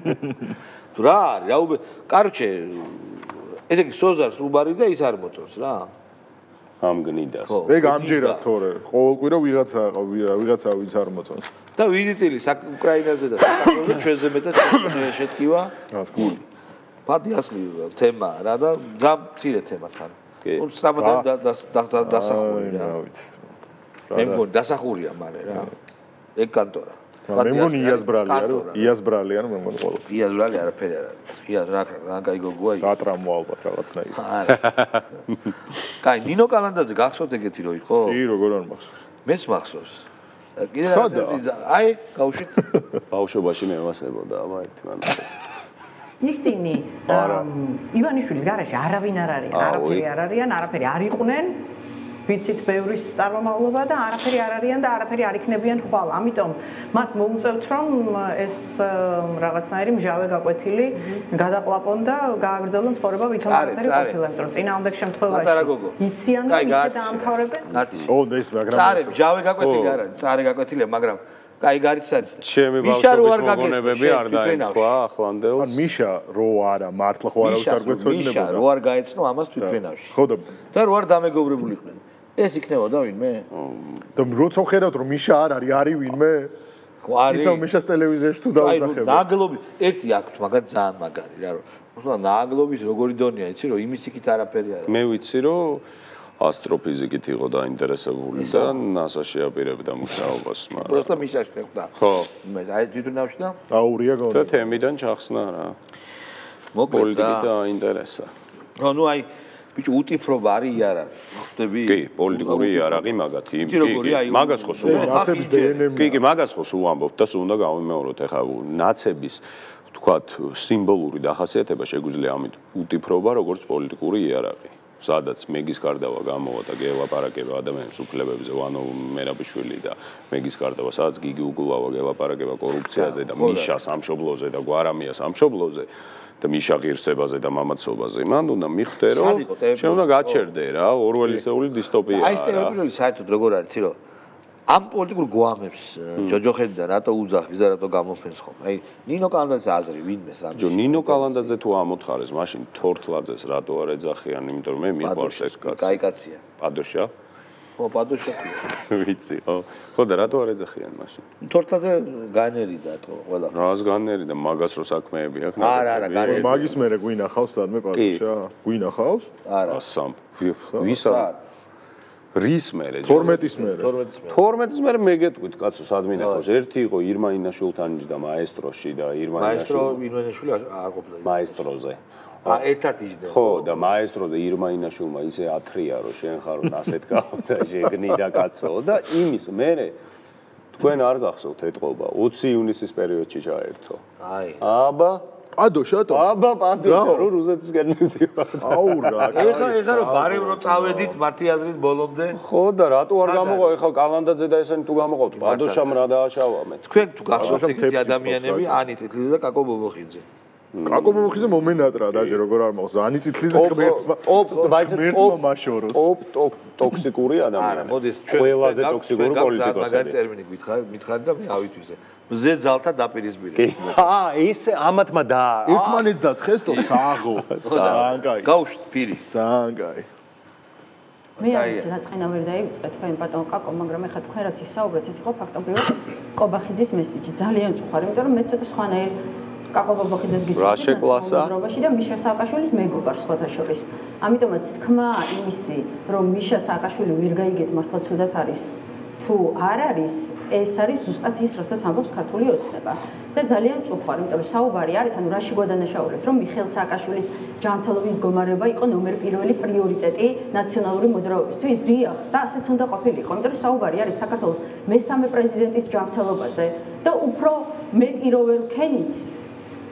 რა არის რა უბე კარჩე ესე იგი სოზარს უბარი და ის არ მოწონს რა. ამ გნიდას. ეგ ამჯერად თორე. ყოველკვირა ვიღაცა ვიღაცა ვიც არ მოწონს. და ვიდი წელი საკ უკრაინაზე და საქართველოს ჩვენზე მეტად შე- შეტკივა რა თქმა უნდა. ფადი ასლი თემა რა და ძალიან მცირე თემა თან. ну სწრაფად და და და- და- აი დასახული რა ვიცი. მე მგონი დასახულია მალე რა. ეგ კანტორა მე მგონი იას ბრალი არა კანტორა. იას ბრალი არა მე მგონი ყოველ იას ბრალი არაფერი არ არის იას რა რა კაი გოგოა იქ გატრამო ალბათ რაღაცნაირად არა. კაი ნინო კალანდაძე გახსოვთ ეგეთი რო იყო? კი როგორ არ მახსოვს? მეც მახსოვს. კიდე რაღაცებს იძა- აი გავუშვით ბავშვობაში მე ვასებოდა აბა ერთმანეთს. ისინი ამ, ივანიშვილის garaში არავინ არ არის, არაფერი არ არიან, არაფერი არ იყვნენ. ვიცით ბევრის წარმომავლობა და არაფერი არ არიან და არაფერი არ იქნებიან ხვალ. ამიტომ მათ მოუწევთ რომ ეს რაღაცნაირი მჟავე გაკვეთილი გადაყლაპონ და გააგრძელონ ცხოვრება ვითომ არაფერი ყოფილა, იმიტომ რომ წინააღმდეგ შემთხვევაში იციან და ისე დაამთავრებენ. ო ეს მაგრამ წარე ჯავე გაკვეთილი არ არის წარე გაკვეთილია მაგრამ კაი გარიც არის ჩემი ბავშვობის მოგონებები არ დაემთხვა ან ახლანდელს. მიშა რო არა მართლა ხო არავის არ მიშას რო- მიშა რო არ გაეცნო ამას თვითფენავში ხო და და რო არ დამეგობრებულიყვნენ ეს იქნებოდა ვინმე და როცა ხედავთ რომ მიშა არ არის არის ვინმე ხო არის ისო მიშას ტელევიზიაში თუ აი რო დაუძახებ ნაგლობი ერთი აქვთ მაგათ ძალიან მაგარი რა რომ უშუალო ნაგლობის როგორი დონეა იცი რომ იმის იქით არაფერი არა მე ვიცი რომ ასტროფიზიკით იყო დაინტერესებული და NASA-ში აპირებდა მუშაობას, მაგრამ просто მიშას შეხვდა ხო. მე აი თვითონავში და აურია და გონი თემიდან ჩახსნა რა. მოკლედ პოლიტიკით რა დაინტერესა. ხო ნუ აი ბიჭო უტიფრობა არის იარა ხვდები კი, პოლიტიკური იარაღი მაგათი. იცი როგორი აი მაგას ხო სულ ნაცების დნმ კი, კი, მაგას ხო სულ ამბობ და სულ უნდა გავიმეოროთ ახლა ნაცების თქვათ სიმბოლური დახასიათება შეგვიძლია ამით უტიფრობა როგორც პოლიტიკური იარაღი. სადაც მეგის გარდავა გამოვა და გელაპარაკება ადამიანის უფლებებზე ვანო მერაბიშვილი და მეგის გარდავა სადაც გიგი უგულავა გელაპარაკება კორუფციაზე და მიშა სამშობლოზე და გვარამია სამშობლოზე და მიშა ღირსებაზე და მამაცობაზე. მან უნდა მიხვდე რომ შენ უნდა გაჩერდე რა ორველისეული დისტოპია აი ეს ტეორიული საერთოდ როგორ არის თირო ამ პოლიტიკურ გვამებს ჯოჯოხეთი და რატო უძახის და რატო გამოფენს ხომ? აი ნინო კალანდაძე აზრი ვინმე სამ ჯო ნინო კალანდაძე თუ ამოთხარეს მაშინ თორთლაძეს რატო არ ეძახიან იმიტომ რომ მე მიყვარს ეს კაცი. კაი კაცია პადოშა ხო პადოშა ქვია ვიცი ხო ხო და რატო არ ეძახიან მაშინ? თორთლაძე განერიდა თო ყველა. რას განერი და მაგას რო საქმეები აქვს არა, არა, განერი. მაგის მერე გვინახავს სადმე პარკშა გვინახავს? არა. ასამ ვისა სად? რის მერე 12-ის მერე. 12-ის მე 12-ის მერე. მე გეტყვით კაცო სად მინახავს? ერთი იყო ირმა ინაშულთან და მაესტროში და ირმა მაესტრო ინაშული მინვენეშვილი არ ყოფილა. მაესტროზე. ა ერთად იჯდნენ ხო და მაესტროზე ირმა ინაშულმა ისე ათრია რომ შენ ხარ ასეთ გავდა შეგნიდა კაცო. და იმის მერე თქვენ არ გახსოვთ ეთყობა 20 ივნისის პერიოდში ჩაერთო. აი. აბა პადოშატო აბა პანდრო ბრავო. რო რუსეთისკენ მივდივარ. აუ რა ეხა ეხა რომ ბარემ რო წავედით მათი აზრით ბოლომდე. ხო და რატო არ გამოყო ეხლა კალანდაძე და ესენი თუ გამოყავთ? პადოშამ რა დააშავა მე თქვენ თუ გახსოვთ ეგეთი მთებს ადამიანები იფროს, ანი წითლიძე და კაკო ბობოხიძე. კაკო მომხიზე მომენატრა დაჟე როგორ არ მახსოვს ანი წითლიზე ღმერთმა ტოპ ბაიცე ღმერთმა მაშოროს. ტოპ ტოპ ტოქსიკური არა ადამიანი მოდის ჩვენ ყველაზე ტოქსიკური მაგარი პოლიტიკოსები. ტერმინი გითხარ მითხარი და მე ავითვისე მზე ძალთა დაპირისპირება. კი. აა ესე ამათმა და ერთმანეთს და ცხესტო საღო. ძალიან კაი გავშვით პირი ძალიან კაი მე არ ვიცი რა წინა ვერ დაივიწყე თქვენ ბატონ კაკო, მაგრამ ეხლა თქვენ რაც ისაუბრეთ, ეს იყო ფაქტობრივად კობახიძის მესიჯი. ძალიან მწუხარ, იმიტომ რომ მე ცოტა სხვანაირ კაკო ბობახიძეს რა გიცნობ შეკლასა? მოძრაობაში და მიშა სააკაშვილის მეგობარ სხვათა შორის. ამიტომაც თქმა იმისი, რომ მიშა სააკაშვილი ვერ გაიგეთ მართლა ცუდად არის თუ არ არის, ეს არის ზუსტად ის, რასაც ამბობს ქართული ოცნება. და ძალიან მწუხარ, იმიტომ რომ საუბარი არის, ანუ რაში გვადანაშაულეთ, რომ მიხელ სააკაშვილის ჯანმრთელობის მდგომარეობა იყო ნომერ პირველი პრიორიტეტი ნაციონალური მოძრაობისთვის. დიახ, და ასეც უნდა ყოფილიყო, იმიტომ რომ საუბარი არის საქართველოს მესამე პრეზიდენტის ჯანმრთელობაზე და უფრო მეტი რო ვერ ვქენით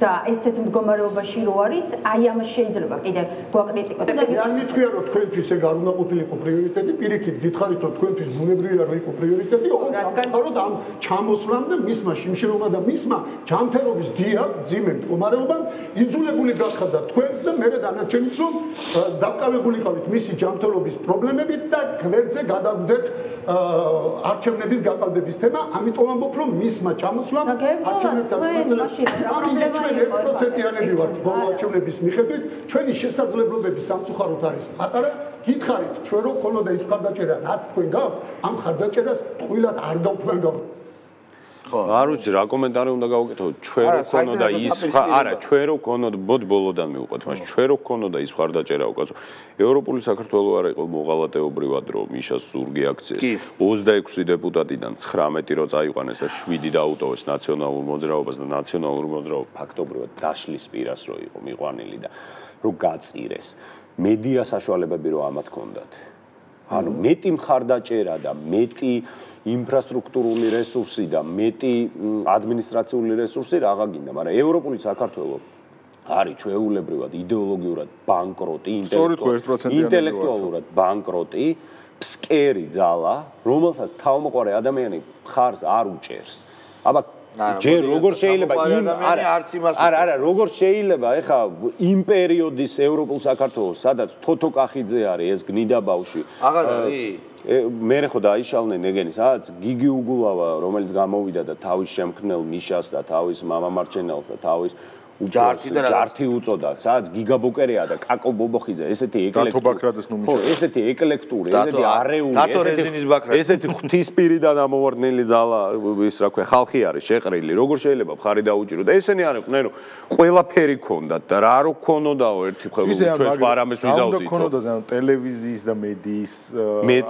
და ესეთ მდგომარეობაში რო არის, აი ამას შეიძლება კიდე გვაკრიტიკოთ. და არ მithქვია რომ თქვენთვის ეგ არ უნდა ყოფილიყო პრიორიტეტი, პირიქით გითხარით რომ თქვენთვის ბუნებრივია რომ იყო პრიორიტეტი, ოღონდ სამწუხაროდ ამ ჩამოსვლამ და მისმა შიმშილობა და მისმა ჯანმრთელობის დიახ, ძიმე მდგომარეობამ იძულებული გახადა თქვენს და მე დანარჩენის რომ ა, დავკავებულიყავით მისი ჯანმრთელობის პრობლემებით და გვერდზე გადავდეთ არჩევნების გაყალბების თემა, ამიტომ ამბობ რომ მისმა ჩამოსვლამ და მაშინ რა პრობლემა ჩვენ იყო, 1%-იანები ეხლა? ვართ ბოლო არჩევნების მიხედვით, ჩვენი შესაძლებლობები სამწუხაროდ არის პატარა. გითხარით, ჩვენ რო ქონოდა ის ხარდაჭერა, რაც თქვენ გაქვთ, ამ ხარდაჭერას ტყუილად არ გავთვალგავ. ხო. არ ვიცი რა კომენტარი უნდა გავუკეთო ჩვენ რო ქონოდა საინტერესო ის დაპირისპირება. არა ჩვენ რო ქონოდა ბოდი ბოლოდან მივყვეთ მაშინ ჩვენ რო ქონოდა ის ხარდაჭერა უკაცო. ევროპული საქართველო არ იყო მოღალატეობრივად რომ მიშას ზურგი აქციეს კი. 26 დეპუტატიდან 19 რო წაიყვანეს და 7 დაუტოვეს ნაციონალურ მოძრაობას და ნაციონალური მოძრაობა ფაქტობრივად დაშლის პირას რო იყო მიყვანილი და რო გაწირეს. მედია საშუალებები რო ამათ ქონდათ ანუ მეტი მხარდაჭერა და მეტი ინფრასტრუქტურული რესურსი და მეტი ადმინისტრაციული რესურსი რაღა გინდა, მაგრამ ევროპული საქართველო არის ჩვეულებრივად იდეოლოგიურად ბანკროტი, სწორედ ხო, 1%-იანი ინტელექტუალურად ბანკროტი, ფსკერი ძალა, რომელსაც თავმოყარე ადამიანი ხარს არ უჭერს. აბა ჯერ როგორ შეიძლება იმ არა არც იმას არა არა როგორ შეიძლება ეხა იმ პერიოდის ევროპულ საქართველოს სადაც თოთო კახიძე არის ეს გნიდა ბავში აღარ არის? ე, მე ხო დაიშალნენ ეგენი სადაც გიგი უგულავა რომელიც გამოვიდა და თავის შემქმნელ მიშას და თავის მამა მარჩენელს და თავის ჯართი და ჯართი უწოდა სადაც გიგა ბოკერია და კაკო ბობოხიძე ესეთი დათო ეკლექტური ბაქრაძეს ნუ ხო მიშა. ესეთი ეკლექტური დათო- ესეთი არეული დათო რეზინის ბაქრაძე. ესეთი ღვთისპირიდან ამოვარდნილი ძალა ის რა ქვია ხალხი არის შეყრილი როგორ შეიძლება მხარი დაუჭირო და ესენი არ იყვნენ რომ ყველაფერი ქონდათ და რა რო ქონოდაო ერთი ხელ ისე ამ ჩვენს პარამეს რა უნდა ვიზავდით ქონოდა ზან ტელევიზიის და მედიის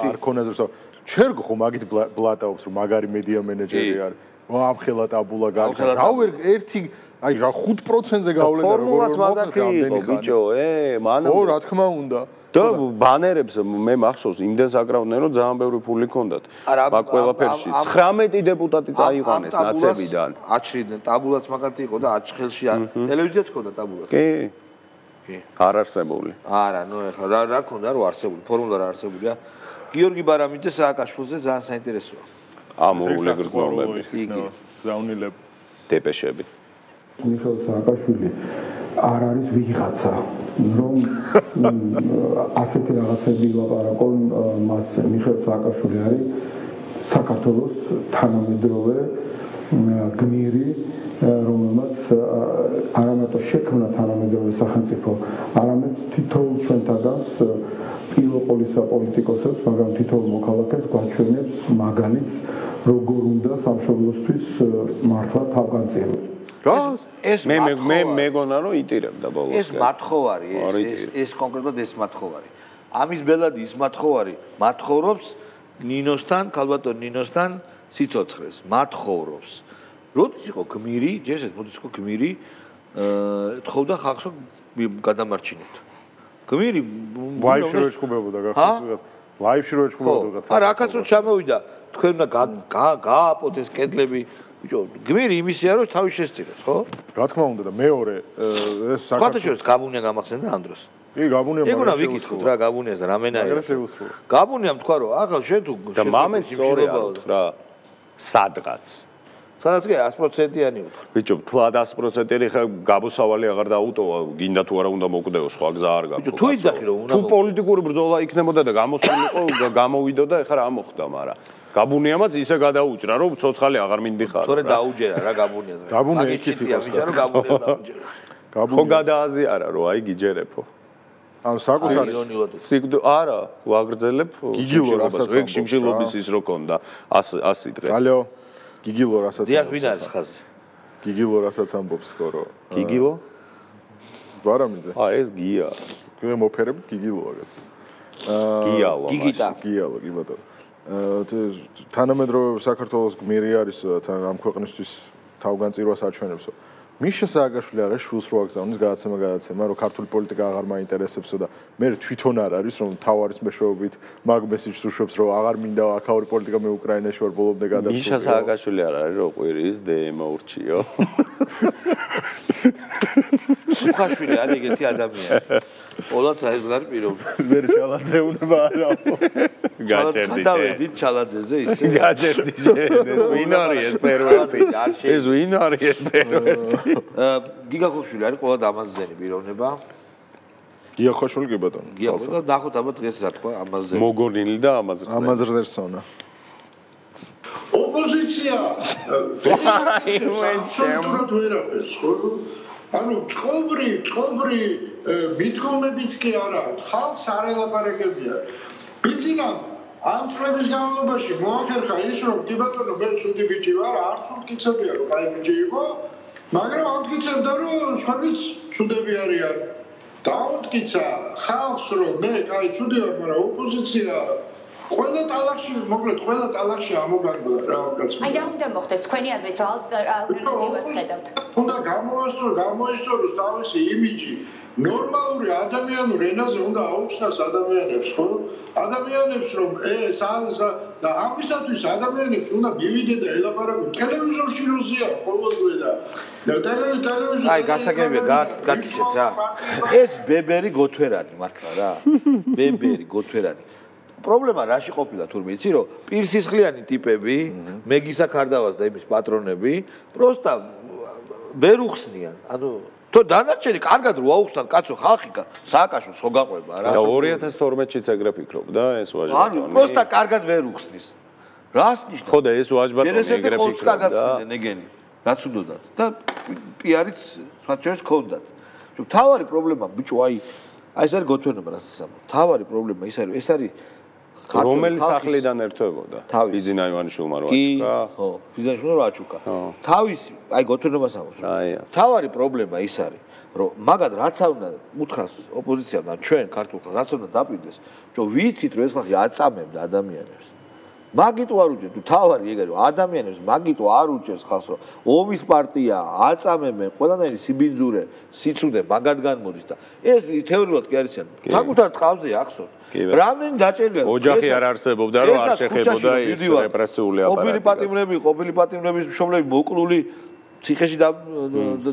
არ ქონდა ზუსტად ჩერგო ხო მაგით ბლა- ბლატაობს რომ მაგარი მედია მენეჯერი არის ვა ამხელა ტაბულა გარდა რა ვერ ერთი აი რა 5%-ზე გავლენა როგორ მოხდა მაგათი იყო ბიჭო, ე, მანამდე. ხო, რა თქმა უნდა. და ბანერებს მე მახსოვს იმდენს აკრავდნენ რომ ძალიან ბევრი ფული ჰქონდათ. მაგ ყველაფერში 19 დეპუტატი წაიყვანეს ნაცებიდან. აჩრიდნენ ტაბულაც მაგათი იყო და აჩხელში ტელევიზიაც ჰქონდა ტაბულაც. კი. კი. არ არსებული. არა, ნუ ეხლა რა რა ქონდა რო არსებული, ფორმულა რა არსებულია. გიორგი ბარამიძე სააკაშვილზე ძალიან საინტერესოა. ამოულე გრძნობები. იგი ზაუნილებ დეპეშები. მიხელ სააკაშვილი არ არის ვიღაცა რომ ასეთი რაღაცები ლაპარაკონ მას მიხელ სააკაშვილი არის საქართველოს თანამედროვე გმირი რომელმაც არამატო შექმნა თანამედროვე სახელმწიფო. არამედ თითოეულ ჩვენთაგანს პირველ პოლისა პოლიტიკოსებს მაგრამ თითოეულ მოქალაქეს გვაჩვენებს მაგალითს როგორ უნდა სამშობლოსთვის მართლა თავგანწირო გას ეს მე მე მე მეგონა რომ იტირებდა ბოლოს ეს მათხოვარი ეს ეს კონკრეტულად ეს მათხოვარი. ამის ბელადი ის მათხოვარი მათხოვრობს ნინოსთან ქალბატონ ნინოსთან სიცოცხლეს. მათხოვრობს. როდის იყო გმირი ჯერ ეს როდის იყო გმირი აა თხოვდა ხალხს გადამარჩინოთ. გმირი ლაივში რო ეჩხუბებოდა გახსოვს ლაივში რო ეჩხუბებოდა რაღაცა არა აქაც რო ჩამოვიდა. თქვენ უნდა გააპოთ ეს კედლები ბიჭო, გმირი იმისია, რომ თავი შესწიროს, ხო? რა თქმა უნდა და მეორე ეს საქართველოს გაბუნია გამახსენდა ამ დროს. კი, გაბუნია მაგრამ ეგ უნდა ვიკითხოთ რა გაბუნიას და რამენაა. გაბუნიამ თქვა რომ ახლა შენ თუ და მამეთ სწორია რა სადღაც სადაც კი 100%-იანი უთხრა. ბიჭო, თუ 100%-იანი ხა გაბოსავალი აღარ დაუტოვა, გინდა თუ არა უნდა მოკდეო, სხვა გზა არ გაქვს. ბიჭო, თუ იცახი რომ უნდა თუ პოლიტიკური ბრძოლა იქნებოდა და გამოსულიყო, გამოვიდოდა, ეხლა რა მოხდა, მაგრამ გაბუნიამაც ისე გადაუჭრა, რომ ცოცხალი აღარ მინდიხარ. თორე დაუჯერა რა გაბუნიას. გაბუნია იქით იყო. ბიჭო, რომ გაბუნია დაუჯერა. გაბუნია. ხო გადააზიარა, რომ აი გიჯერებო. ან საკუთარი სიგდო არა, ვაგრძელებ. გიგილო რასაც ამბობს. შიმშილობის ის რო კონდა 100 100 დღე. ალო. გიგილო რასაც დიახ, ვინ არის ხაზი? გიგილო რასაც ამბობს სკორო. გიგილო? ბარამიძე. აა ეს გია. მე მოფერებთ გიგილოა კაც. აა გიალა. გიგიტა. გიალა, კი ბატონო. თანამედროვე საქართველოს გმირი არის ამ ქვეყნისთვის თავგანწირვას აჩვენებსო. მიშა სააგაშვილი არა შულს რო აგზავნის გადაცემა გადაცემა რომ ქართული პოლიტიკა აღარ მაინტერესებსო და მე თვითონ არ არის რომ თავარის მეშვეობით მაგ მესიჯს უშვებს რომ აღარ მინდა აქაური პოლიტიკა მე უკრაინაში ვარ ბოლომდე გადაწყვეტი. მიშა სააგაშვილი არ არის რომ ყვირის დემო ურჩიო. სუხაშვილი არის ეგეთი ადამიანი. ყველაც აიზღარ პირობ. მე შალაძე უნდა არა. გაჭერდი. გადავედით ჩალაძეზე ისე. გაჭერდი. ვინ არის ეს პერვერტი? ეს ვინ არის ეს პერვერტი? გიგახოშვილი არის ყველა დამაზზენი პიროვნება. გიგახოშვილი კი ბატონო. გიგახოშვილი და ნახოთ აბა დღეს რა თქვა ამაზზე. მოგონილი და ამაზზე. ამაზრზერსონა. ოპოზიცია ფედერაციის ვერაფერს ხო? ანუ წყობრი, წყობრი მიდგომებიც კი არა, ხალხს არ ელაპარაკებია. ბიზინა ამ წლების განმავლობაში მოახერხა ის, რომ კი ბატონო, მე ცუდი ბიჭი ვარ, არც უთქიცებია, რომ აი ბიჭი იყო, მაგრამ უთქიცებდა, რომ სხვაიც ცუდები არიან. დაუთქიცა ხალხს, რომ მე კაი ცუდი ვარ, მაგრამ ოპოზიცია ყველა ტალახში, მოკლედ, ყველა ტალახში ამოგარდა რა კაცო. აი, რა უნდა მოხდეს თქვენი აზრით, რა ალტერნატივას ხედავთ? უნდა გამოასწრო, გამოისწოროს თავისი იმიჯი. ნორმალური ადამიანურ ენაზე უნდა აუხსნას ადამიანებს, ხო? ადამიანებს რომ ეს არის და ამისათვის ადამიანებს უნდა მივიდე და ელაპარაკო ტელევიზორში როზია ყოველდღე და ტელევიზორში აი გასაგებია გაგიშეთ რა. ეს ბებერი გოთვერანი მართლა რა. ბებერი გოთვერანი. პრობლემა რაში ყოფილა თურმე? იცი რომ პირსისხლიანი ტიპები მეგისა კარდავას და იმის პატრონები პროსტა ვერ უხსნიან. ანუ თო დანარჩენი კარგად რო აუხსნან კაცო ხალხი სააკაშოს ხო გაყვება რა და 2012-ში ეგრე ფიქრობდა ეს ვაჟბატონი ანუ პროსტა კარგად ვერ უხსნის. რას ნიშნავს? ხო და ეს ვაჟბატონი ეგრე ფიქრობდა. ნეგენი რაც უნდათ და პიარიც საჩერს ქონდათ თავარი პრობლემა ბიჭო აი აი ეს არის გოთვენობა რასაც ამბობ თავარი პრობლემა ის არის ეს არის რომელი სახლიდან ერთვებოდა? ბიზინა ივანიშვილმა რო აჩუკა. ხო, ბიზინა ივანიშვილმა რო აჩუკა. თავის, აი გოთვენებას ამბობს. თავარი პრობლემა ის არის, რომ მაგად რაც უნდა უთხრას ოპოზიციამ და ჩვენ ქართულ ხალხს რაც უნდა დაპირდეს, რომ ვიცით რომ ეს ხალხი აწამებდა ადამიანებს. მაგიტო არ უჭერს, თუ თავარი ეგ არის, ადამიანებს მაგიტო არ უჭერს ხალხს, რომ ომის პარტია აწამებენ ყველანაირი სიბინძურე, სიცუდე მაგად განმოდის და ეს თეორიულად კი არის ცენ. თაკუთარ ტყავზე ახსოვს. რამდენი დაჭერილია? ოჯახი არ არსებობდა, რომ არ შეხებოდა ეს რეპრესიული აპარატი. ყოფილი პატიმრები, ყოფილი პატიმრების მშობლები მოკლული ციხეში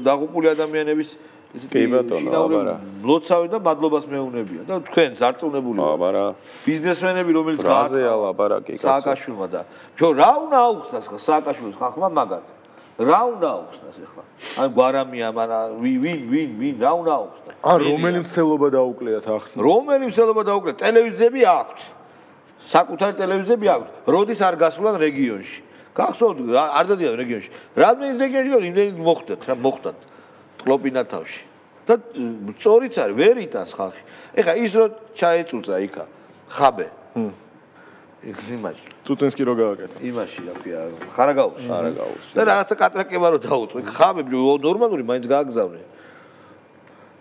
დაღუპული ადამიანების კი ბატონო, აბარა. ბლოცავენ და მადლობას მეუნებიან და თქვენ ზარწმუნებული აბარა. ბიზნესმენები რომელიც გააზეა ლაპარაკი კაცო. სააკაშვილმა და ჩვენ რა უნდა აუხსნას ხა სააკაშვილის ხალხმა მაგათ? რა უნდა აუხსნას ახლა? ან გვარამია, მანა ვინ ვინ ვინ რა უნდა აუხსნა? ან რომელი მცდელობა დაუკლეათ ახსნა? რომელი მცდელობა დაუკლეათ? ტელევიზიები აქვთ. საკუთარი ტელევიზიები აქვთ. როდის არ გასულან რეგიონში? გახსოვთ არ დადიან რეგიონში. რამდენი რეგიონში გქონდა, იმდენი მოხდათ, რა მოხდათ. კლოპინათავში. და სწორიც არის, ვერ იტანს ხალხი. ეხა ის რო ჩაეწუწა იქა ხაბე. ჰმ. იმაში. წუწენსკი რო გააკეთა. იმაში აფია, ხარაგაულში. ხარაგაულში. და რაღაცა კატრაკება რო დაუწო. ხაბე ნორმალური მაინც გააგზავნე.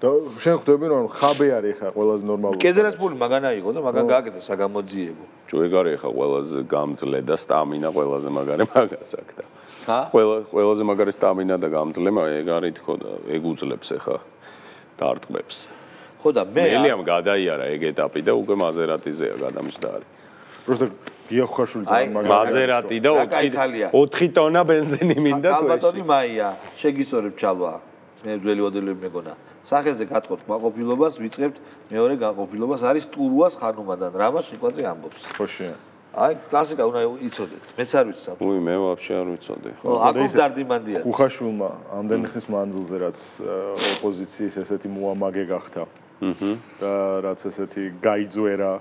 და შენ ხვდები რომ ხაბე არის ხა ყველაზე ნორმალური. კედერას ფული მაგან აიღო და მაგან გააკეთა საგამოძიებო. ჯო ეგ არის ხა ყველაზე გამძლე და სტამინა ყველაზე მაგარი მაგას აქ და. ყველა ყველაზე მაგარი სტამინა და გამძლემა ეგ არის თქო ეგ უძლებს ახლა დარტყმებს. ხო და მე მელიამ გადაიარა ეგ ეტაპი და უკვე მაზერატიზეა გადამჯდარი. просто გიახუხაშვილი ძალიან მაგარი მაზერატი და 4 4 ტონა бенზინი მინდა თვეში. ალბატონი მაია, შეგისწორებ ჩალვა. მე ძველი ოდელები მეგონა. სახეზე გატყობთ გაყოფილობას, ვიწყებთ მეორე გაყოფილობას. არის ტურუას ხანუმადან, რამაც იყვაზე ამბობს. ხო შეა. აი, კლასიკა უნდა იცოდეთ. მეც არ ვიცი საფრთხე. უი, მე ვაფშე არ ვიცოდი. ხო, აკუმ დარდიმანდია. ხუხაშვილმა ამდენი ხნის მანძილზე რაც ოპოზიციის ესეთი მოამაგე გახდა. აჰა. და რაც ესეთი გაიძვერა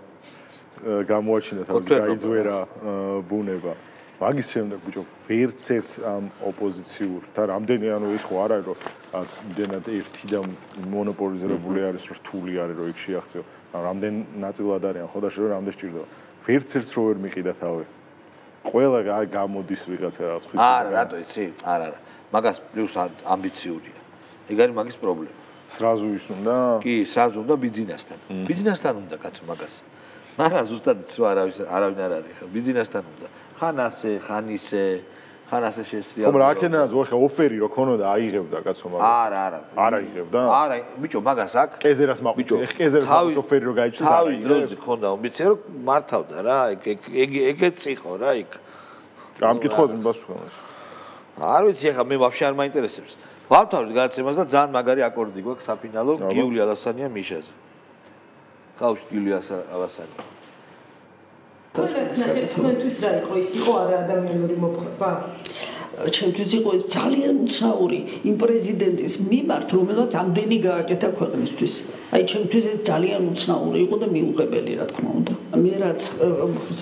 გამოაჩინა თავის გაიძვერა ბუნება. მაგის შემდეგ ბიჭო ვერც ერთ ამ ოპოზიციურ და რამდენი ანუ ის ხო არ არის რომ რაც იმდენად ერთი და მონოპოლიზირებული არის რთული არის რომ იქ შეაღწიო. რამდენ ნაწილად არიან ხო და შე რომ რამდენ სჭირდება. ვერც ერთს რო ვერ მიყიდა თავი. ყველა გამოდის ვიღაცა რაღაც ხის. არა, რატო იცი? არა, არა. მაგას პლუს ამბიციურია. ეგ არის მაგის პრობლემა. სრაზუ ის უნდა? კი, სრაზუ უნდა ბიზნესთან. ბიზნესთან უნდა კაცო მაგას. მაგას ზუსტად ცვა არავის არავინ არ არის ხა ბიზნესთან უნდა. ხან ასე, ხან ისე. ხან ასე შეესრია. ხომ რა ქენა ძო ხა ოფერი რო ქონოდა აიღებდა კაცო მაგას. არა, არა. არ აიღებდა? არა, ბიჭო, მაგას აქ კეზერას მაყუჩი. ეხ კეზერას მაყუჩი ოფერი რო გაიჩეს არა. თავი დროზე ქონდა ომბიცია რო მართავდა რა, ეგ ეგ ეგეც იყო რა იქ. ამ კითხვაზე მიბასუხა. არ ვიცი ახლა მე ვაფშე არ მაინტერესებს. ვავთავრეთ გადაცემას და ძალიან მაგარი აკორდი გვაქვს საფინალო გიული ალასანია მიშაზე. გავშ გიული ალასანია. თქვენთვის რა იყო ის იყო არა ადამიანური მოპყრობა? ჩემთვის იყო ეს ძალიან უცნაური იმ პრეზიდენტის მიმართ, რომელსაც ამდენი გააკეთა ქვეყნისთვის. აი ჩემთვის ეს ძალიან უცნაური იყო და მიუღებელი რა თქმა უნდა. მე რაც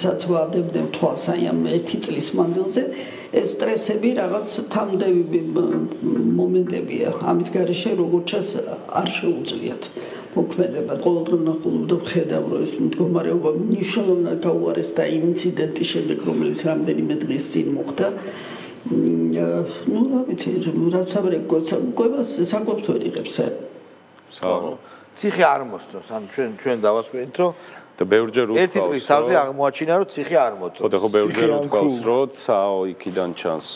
საცვალდებდე თვალს აი ამ ერთი წლის მანძილზე, ეს სტრესები რაღაც თამდები მომენტებია. ამის გარეშე როგორც ჩანს არ შეუძლიათ. მოქმედება ყოველდღე ნახულობდა ხედავ რომ ეს მდგომარეობა მნიშვნელოვნად გაუარესდა იმ ინციდენტის შემდეგ რომელიც რამდენიმე დღის წინ მოხდა ну, რა ვიცი, რა საბრე გვებას საკვებს ვერ იღებს. საო. ციხე არ მოსწონს, ან ჩვენ ჩვენ დავასვენით, რომ და ბევრჯერ უთხავს ერთი წლის თავზე აღმოაჩინა რომ ციხე არ მოწონს. ხო და ხო ბევრჯერ უთხავს რომ ცაო იქიდან ჩანს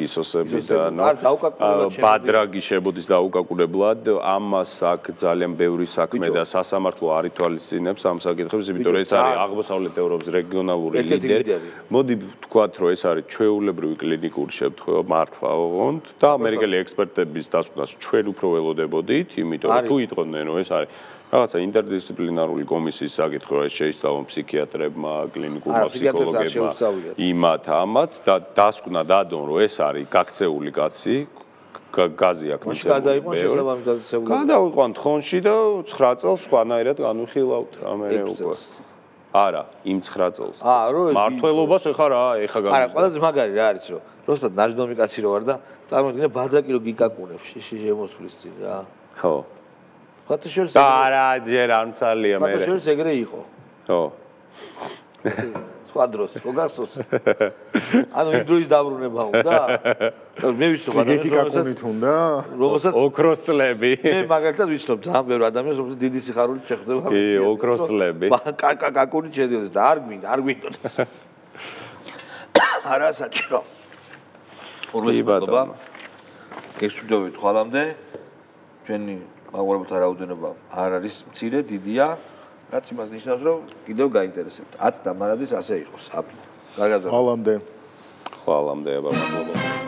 გისოსები და ანუ ბადრაგი შებოდის დაუკაკუნებლად ამას აქ ძალიან ბევრი საქმე და სასამართლო არ ითვალისწინებს ამ საკითხებს იმიტომ რომ ეს არის აღმოსავლეთ ევროპის რეგიონალური ლიდერი. მოდი ვთქვათ რომ ეს არის ჩვეულებრივი კლინიკური შემთხვევა მართლა ოღონდ. და ამერიკელი ექსპერტების დასკვნას ჩვენ უფრო ველოდებოდით იმიტომ რომ თუ იტყოდნენ რომ ეს არის რაღაცა ინტერდისციპლინარული კომისიის საკითხია ეს შეისწავლა ფსიქიატრებმა, კლინიკურმა ფსიქოლოგებმა, იმათ ამათ და დასკვნა დადონ რომ ეს არის გაქცეული კაცი გაზი აქ მაშინ გადაიყო შესაბამის დაწესებული. გადავიყვანთ ხონში და 9 წელს სხვანაირად განვიხილავთ ამერე უკვე. არა, იმ 9 წელს. აა, რო მართლობას ეხა რა, ეხა გამი. არა, ყველაზე მაგარი რა არის რომ პროსტად ნაჟდომი კაცი რო ვარ და წარმოგიდგენთ ბადრაკი რო გიკაკუნებს შემოსვლის წინ რა. ხო. ფოტოშოპს და არა ჯერ არ მცალია მე ფოტოშოპს ეგრე იყო ხო სხვა დროს ხო გასწოს ანუ იმ დროის დაბრუნება უნდა. მე ვიცნობ ადამიანს უნდა. რომელსაც ოქროსლები. მე მაგალითად ვიცნობ ძალიან ბევრი ადამიანს რომელსაც დიდი სიხარული შეხვდება კი ოქროსლები. კაკაკაკული შედიოდეს და არ გვინდა არ გვინდოდა. არა საჭირო. ურმესობა. ბატონო. გესწრებით ხვალამდე. ჩვენი მაყურებელთა რაოდენობა არ არის მცირე, დიდია. რაც იმას ნიშნავს, რომ კიდევ გაინტერესებთ. 10 დამარადის ასე იყოს. აბი. გაგაზარდე. ხვალამდე. ხვალამდე აბა მადლობა.